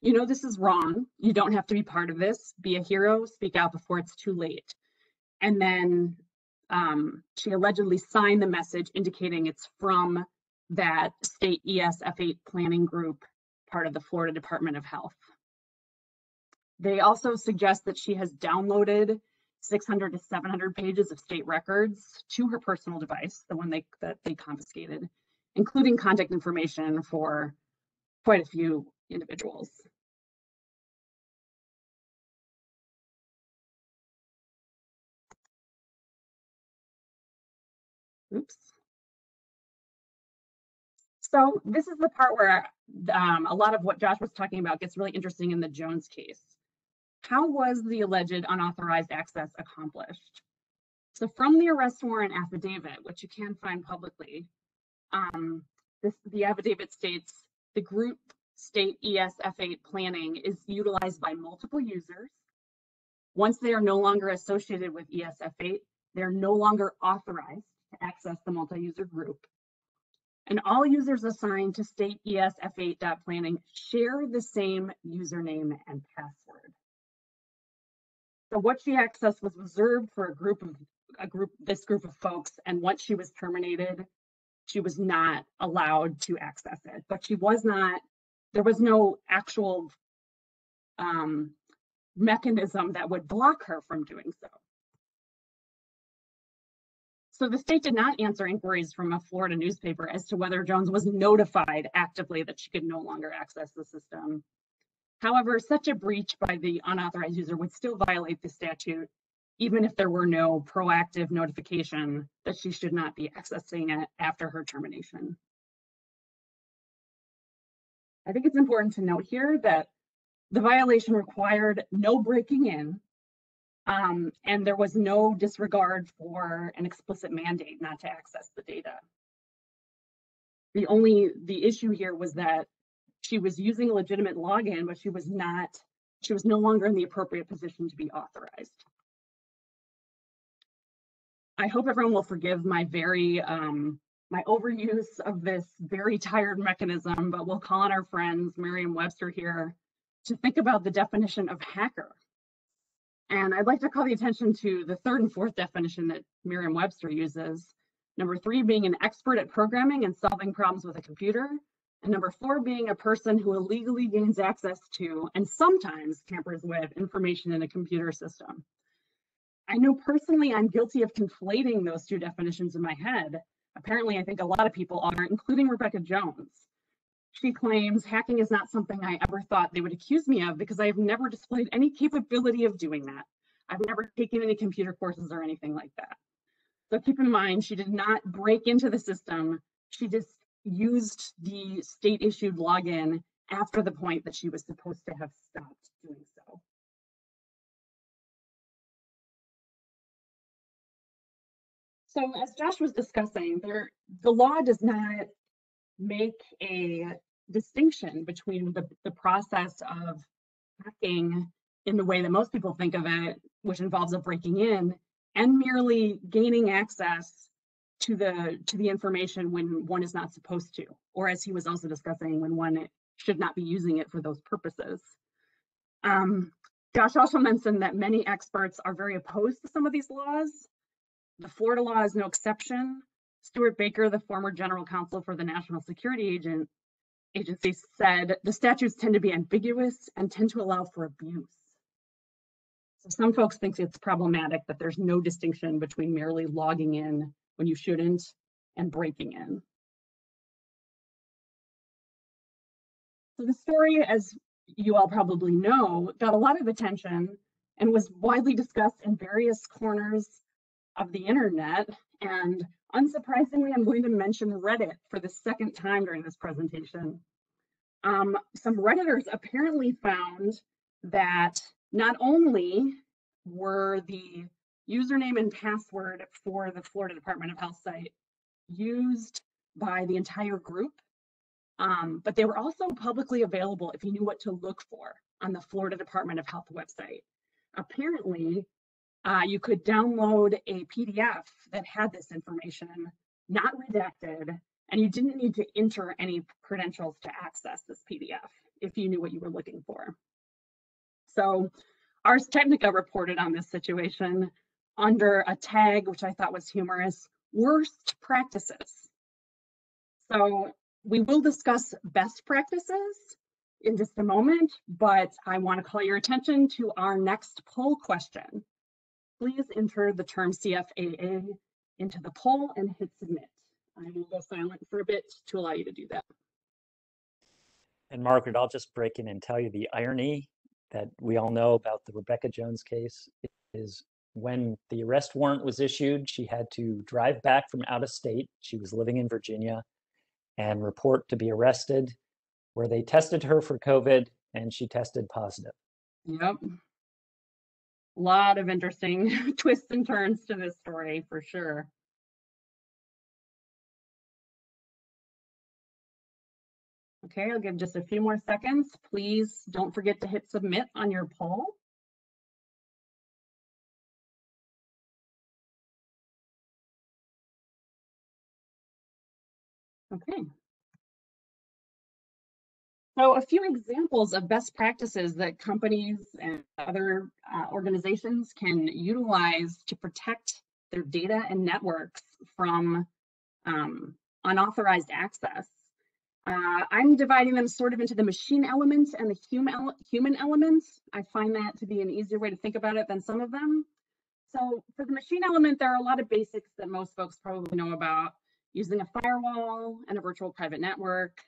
You know this is wrong. You don't have to be part of this. Be a hero, speak out before it's too late. And then um, she allegedly signed the message indicating it's from that state ESF8 planning group, part of the Florida Department of Health. They also suggest that she has downloaded 600 to 700 pages of state records to her personal device, the one they, that they confiscated, including contact information for quite a few individuals. Oops. So this is the part where um, a lot of what Josh was talking about gets really interesting in the Jones case. How was the alleged unauthorized access accomplished? So from the arrest warrant affidavit, which you can find publicly, um, this, the affidavit states the group state ESF8 planning is utilized by multiple users. Once they are no longer associated with ESF8, they're no longer authorized access the multi-user group. And all users assigned to state ESF8.planning share the same username and password. So what she accessed was reserved for a group of a group, this group of folks. And once she was terminated, she was not allowed to access it. But she was not, there was no actual um, mechanism that would block her from doing so. So the state did not answer inquiries from a Florida newspaper as to whether Jones was notified actively that she could no longer access the system. However, such a breach by the unauthorized user would still violate the statute, even if there were no proactive notification that she should not be accessing it after her termination. I think it's important to note here that the violation required no breaking in, um, and there was no disregard for an explicit mandate not to access the data. The only, the issue here was that she was using a legitimate login, but she was not, she was no longer in the appropriate position to be authorized. I hope everyone will forgive my very, um, my overuse of this very tired mechanism, but we'll call on our friends, Merriam-Webster here, to think about the definition of hacker. And I'd like to call the attention to the third and fourth definition that Merriam-Webster uses. Number three, being an expert at programming and solving problems with a computer. And number four, being a person who illegally gains access to and sometimes tampers with information in a computer system. I know personally I'm guilty of conflating those two definitions in my head. Apparently, I think a lot of people are, including Rebekah Jones. She claims hacking is not something I ever thought they would accuse me of because I have never displayed any capability of doing that. I've never taken any computer courses or anything like that. So keep in mind, she did not break into the system. She just used the state issued login after the point that she was supposed to have stopped doing so. So as Josh was discussing, there the law does not make a distinction between the, the process of hacking in the way that most people think of it, which involves a breaking in, and merely gaining access to the to the information when one is not supposed to, or as he was also discussing, when one should not be using it for those purposes. Um, Josh also mentioned that many experts are very opposed to some of these laws, the Florida law is no exception. Stewart Baker, the former general counsel for the National Security Agent, Agency, said the statutes tend to be ambiguous and tend to allow for abuse. So some folks think it's problematic that there's no distinction between merely logging in when you shouldn't and breaking in. So the story, as you all probably know, got a lot of attention and was widely discussed in various corners of the internet. And unsurprisingly, I'm going to mention Reddit for the second time during this presentation. Um, some Redditors apparently found that not only were the username and password for the Florida Department of Health site used by the entire group, um, but they were also publicly available if you knew what to look for on the Florida Department of Health website. Apparently, uh, you could download a PDF that had this information, not redacted, and you didn't need to enter any credentials to access this PDF if you knew what you were looking for. So Ars Technica reported on this situation under a tag, which I thought was humorous, worst practices. So we will discuss best practices in just a moment, but I want to call your attention to our next poll question please enter the term CFAA into the poll and hit submit. I will go silent for a bit to allow you to do that. And Margaret, I'll just break in and tell you the irony that we all know about the Rebekah Jones case is when the arrest warrant was issued, she had to drive back from out of state. She was living in Virginia and report to be arrested, where they tested her for COVID and she tested positive. Yep lot of interesting twists and turns to this story for sure. Okay, I'll give just a few more seconds. Please don't forget to hit submit on your poll. Okay, so a few examples of best practices that companies and other uh, organizations can utilize to protect their data and networks from um, unauthorized access. Uh, I'm dividing them sort of into the machine elements and the human, human elements. I find that to be an easier way to think about it than some of them. So for the machine element, there are a lot of basics that most folks probably know about using a firewall and a virtual private network,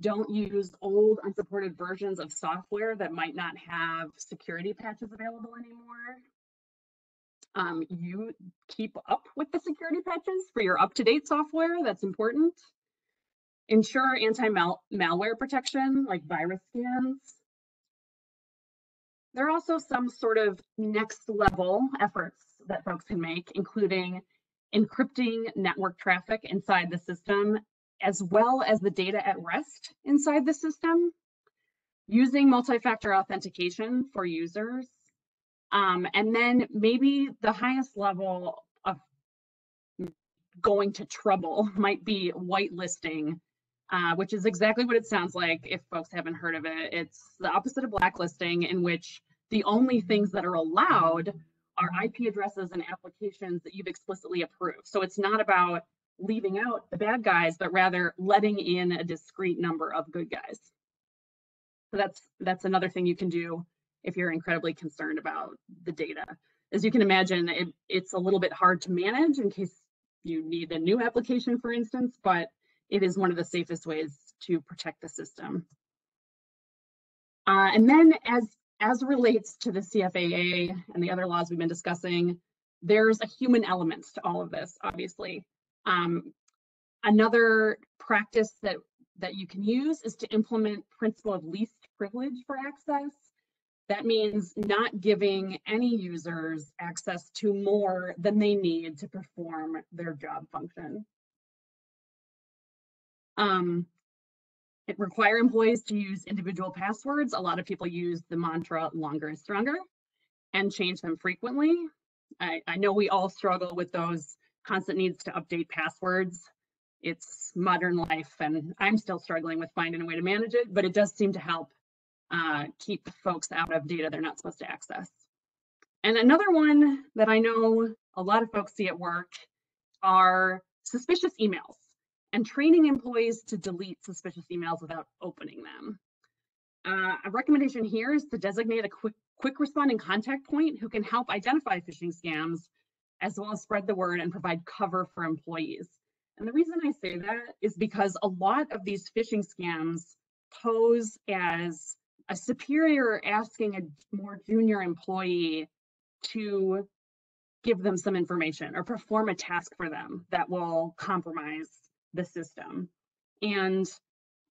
don't use old unsupported versions of software that might not have security patches available anymore. Um, you keep up with the security patches for your up-to-date software. That's important. ensure anti-malware protection like virus scans. There are also some sort of next level efforts that folks can make, including encrypting network traffic inside the system, as well as the data at rest inside the system, using multi-factor authentication for users, um, and then maybe the highest level of going to trouble might be whitelisting, uh, which is exactly what it sounds like if folks haven't heard of it. It's the opposite of blacklisting in which the only things that are allowed are IP addresses and applications that you've explicitly approved. So it's not about leaving out the bad guys, but rather letting in a discrete number of good guys. So that's that's another thing you can do if you're incredibly concerned about the data. As you can imagine, it, it's a little bit hard to manage in case you need a new application, for instance, but it is one of the safest ways to protect the system. Uh, and then as, as relates to the CFAA and the other laws we've been discussing, there's a human element to all of this, obviously. Um, another practice that, that you can use is to implement principle of least privilege for access. That means not giving any users access to more than they need to perform their job function. Um, it require employees to use individual passwords. A lot of people use the mantra longer is stronger and change them frequently. I, I know we all struggle with those constant needs to update passwords. It's modern life and I'm still struggling with finding a way to manage it, but it does seem to help uh, keep folks out of data they're not supposed to access. And another one that I know a lot of folks see at work are suspicious emails and training employees to delete suspicious emails without opening them. Uh, a recommendation here is to designate a quick, quick responding contact point who can help identify phishing scams, as well as spread the word and provide cover for employees. And the reason I say that is because a lot of these phishing scams pose as a superior asking a more junior employee to give them some information or perform a task for them that will compromise the system. And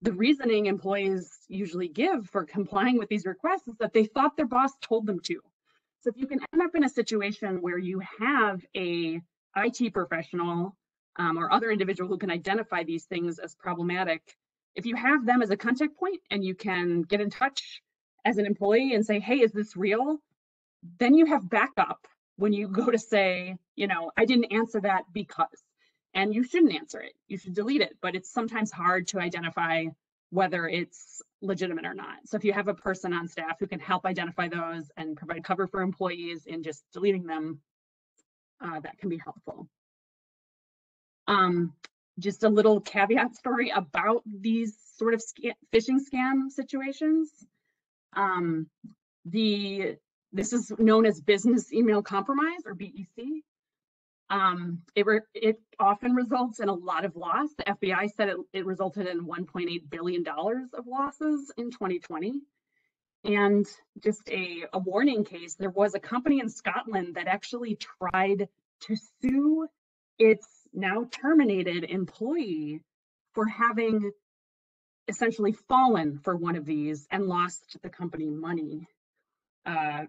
the reasoning employees usually give for complying with these requests is that they thought their boss told them to. So if you can end up in a situation where you have a IT professional um, or other individual who can identify these things as problematic, if you have them as a contact point and you can get in touch as an employee and say, hey, is this real? Then you have backup when you go to say, you know, I didn't answer that because, and you shouldn't answer it. You should delete it, but it's sometimes hard to identify whether it's legitimate or not. So if you have a person on staff who can help identify those and provide cover for employees in just deleting them, uh, that can be helpful. Um, just a little caveat story about these sort of phishing scam situations. Um, the this is known as business email compromise or BEC. Um, it, it often results in a lot of loss. The FBI said it, it resulted in $1.8 billion of losses in 2020. And just a, a warning case, there was a company in Scotland that actually tried to sue its now terminated employee for having essentially fallen for one of these and lost the company money. Uh,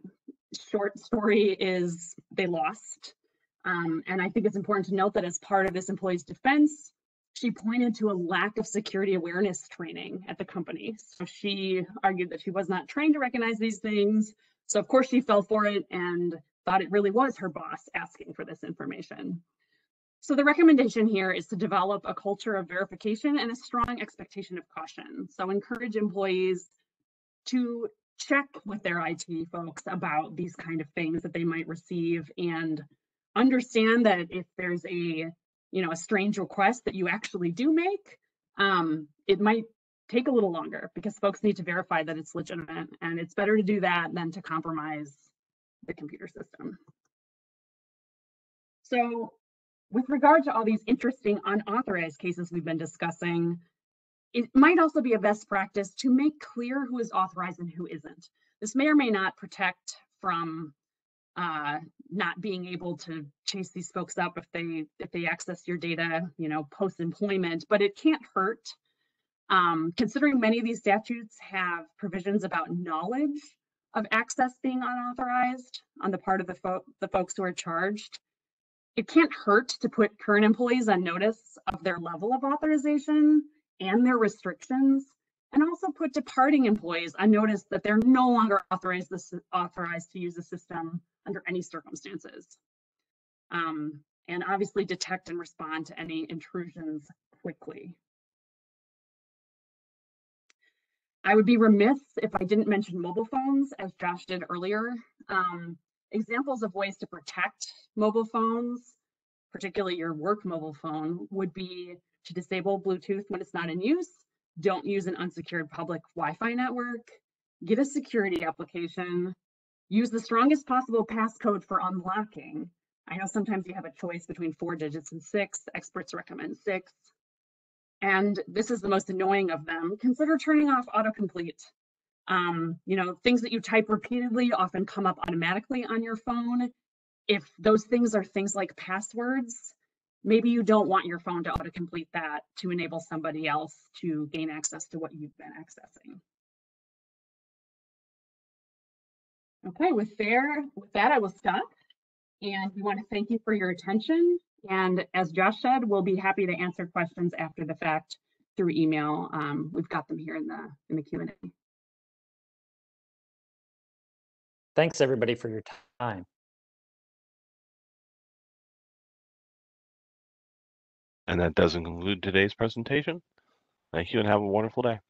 short story is they lost. Um, and I think it's important to note that as part of this employee's defense, she pointed to a lack of security awareness training at the company. So she argued that she was not trained to recognize these things. So of course she fell for it and thought it really was her boss asking for this information. So the recommendation here is to develop a culture of verification and a strong expectation of caution. So encourage employees to check with their IT folks about these kind of things that they might receive and understand that if there's a you know a strange request that you actually do make um, it might take a little longer because folks need to verify that it's legitimate and it's better to do that than to compromise the computer system so with regard to all these interesting unauthorized cases we've been discussing, it might also be a best practice to make clear who is authorized and who isn't. This may or may not protect from uh, not being able to chase these folks up if they if they access your data, you know, post employment, but it can't hurt Um, considering many of these statutes have provisions about knowledge of access being unauthorized on the part of the, fo- the folks who are charged, it can't hurt to put current employees on notice of their level of authorization and their restrictions, and also put departing employees on notice that they're no longer authorized, this, authorized to use the system under any circumstances. Um, and obviously detect and respond to any intrusions quickly. I would be remiss if I didn't mention mobile phones, as Josh did earlier. Um, examples of ways to protect mobile phones, particularly your work mobile phone, would be to disable Bluetooth when it's not in use, don't use an unsecured public Wi-Fi network, get a security application, use the strongest possible passcode for unlocking. I know sometimes you have a choice between four digits and six, experts recommend six. And this is the most annoying of them. Consider turning off autocomplete. Um, you know, things that you type repeatedly often come up automatically on your phone. If those things are things like passwords, maybe you don't want your phone to autocomplete that to enable somebody else to gain access to what you've been accessing. Okay, with there, with that, I will stop. And we want to thank you for your attention. And as Josh said, we'll be happy to answer questions after the fact through email. Um, we've got them here in the in the Q&A. Thanks, everybody, for your time. That doesn't conclude today's presentation. Thank you and have a wonderful day.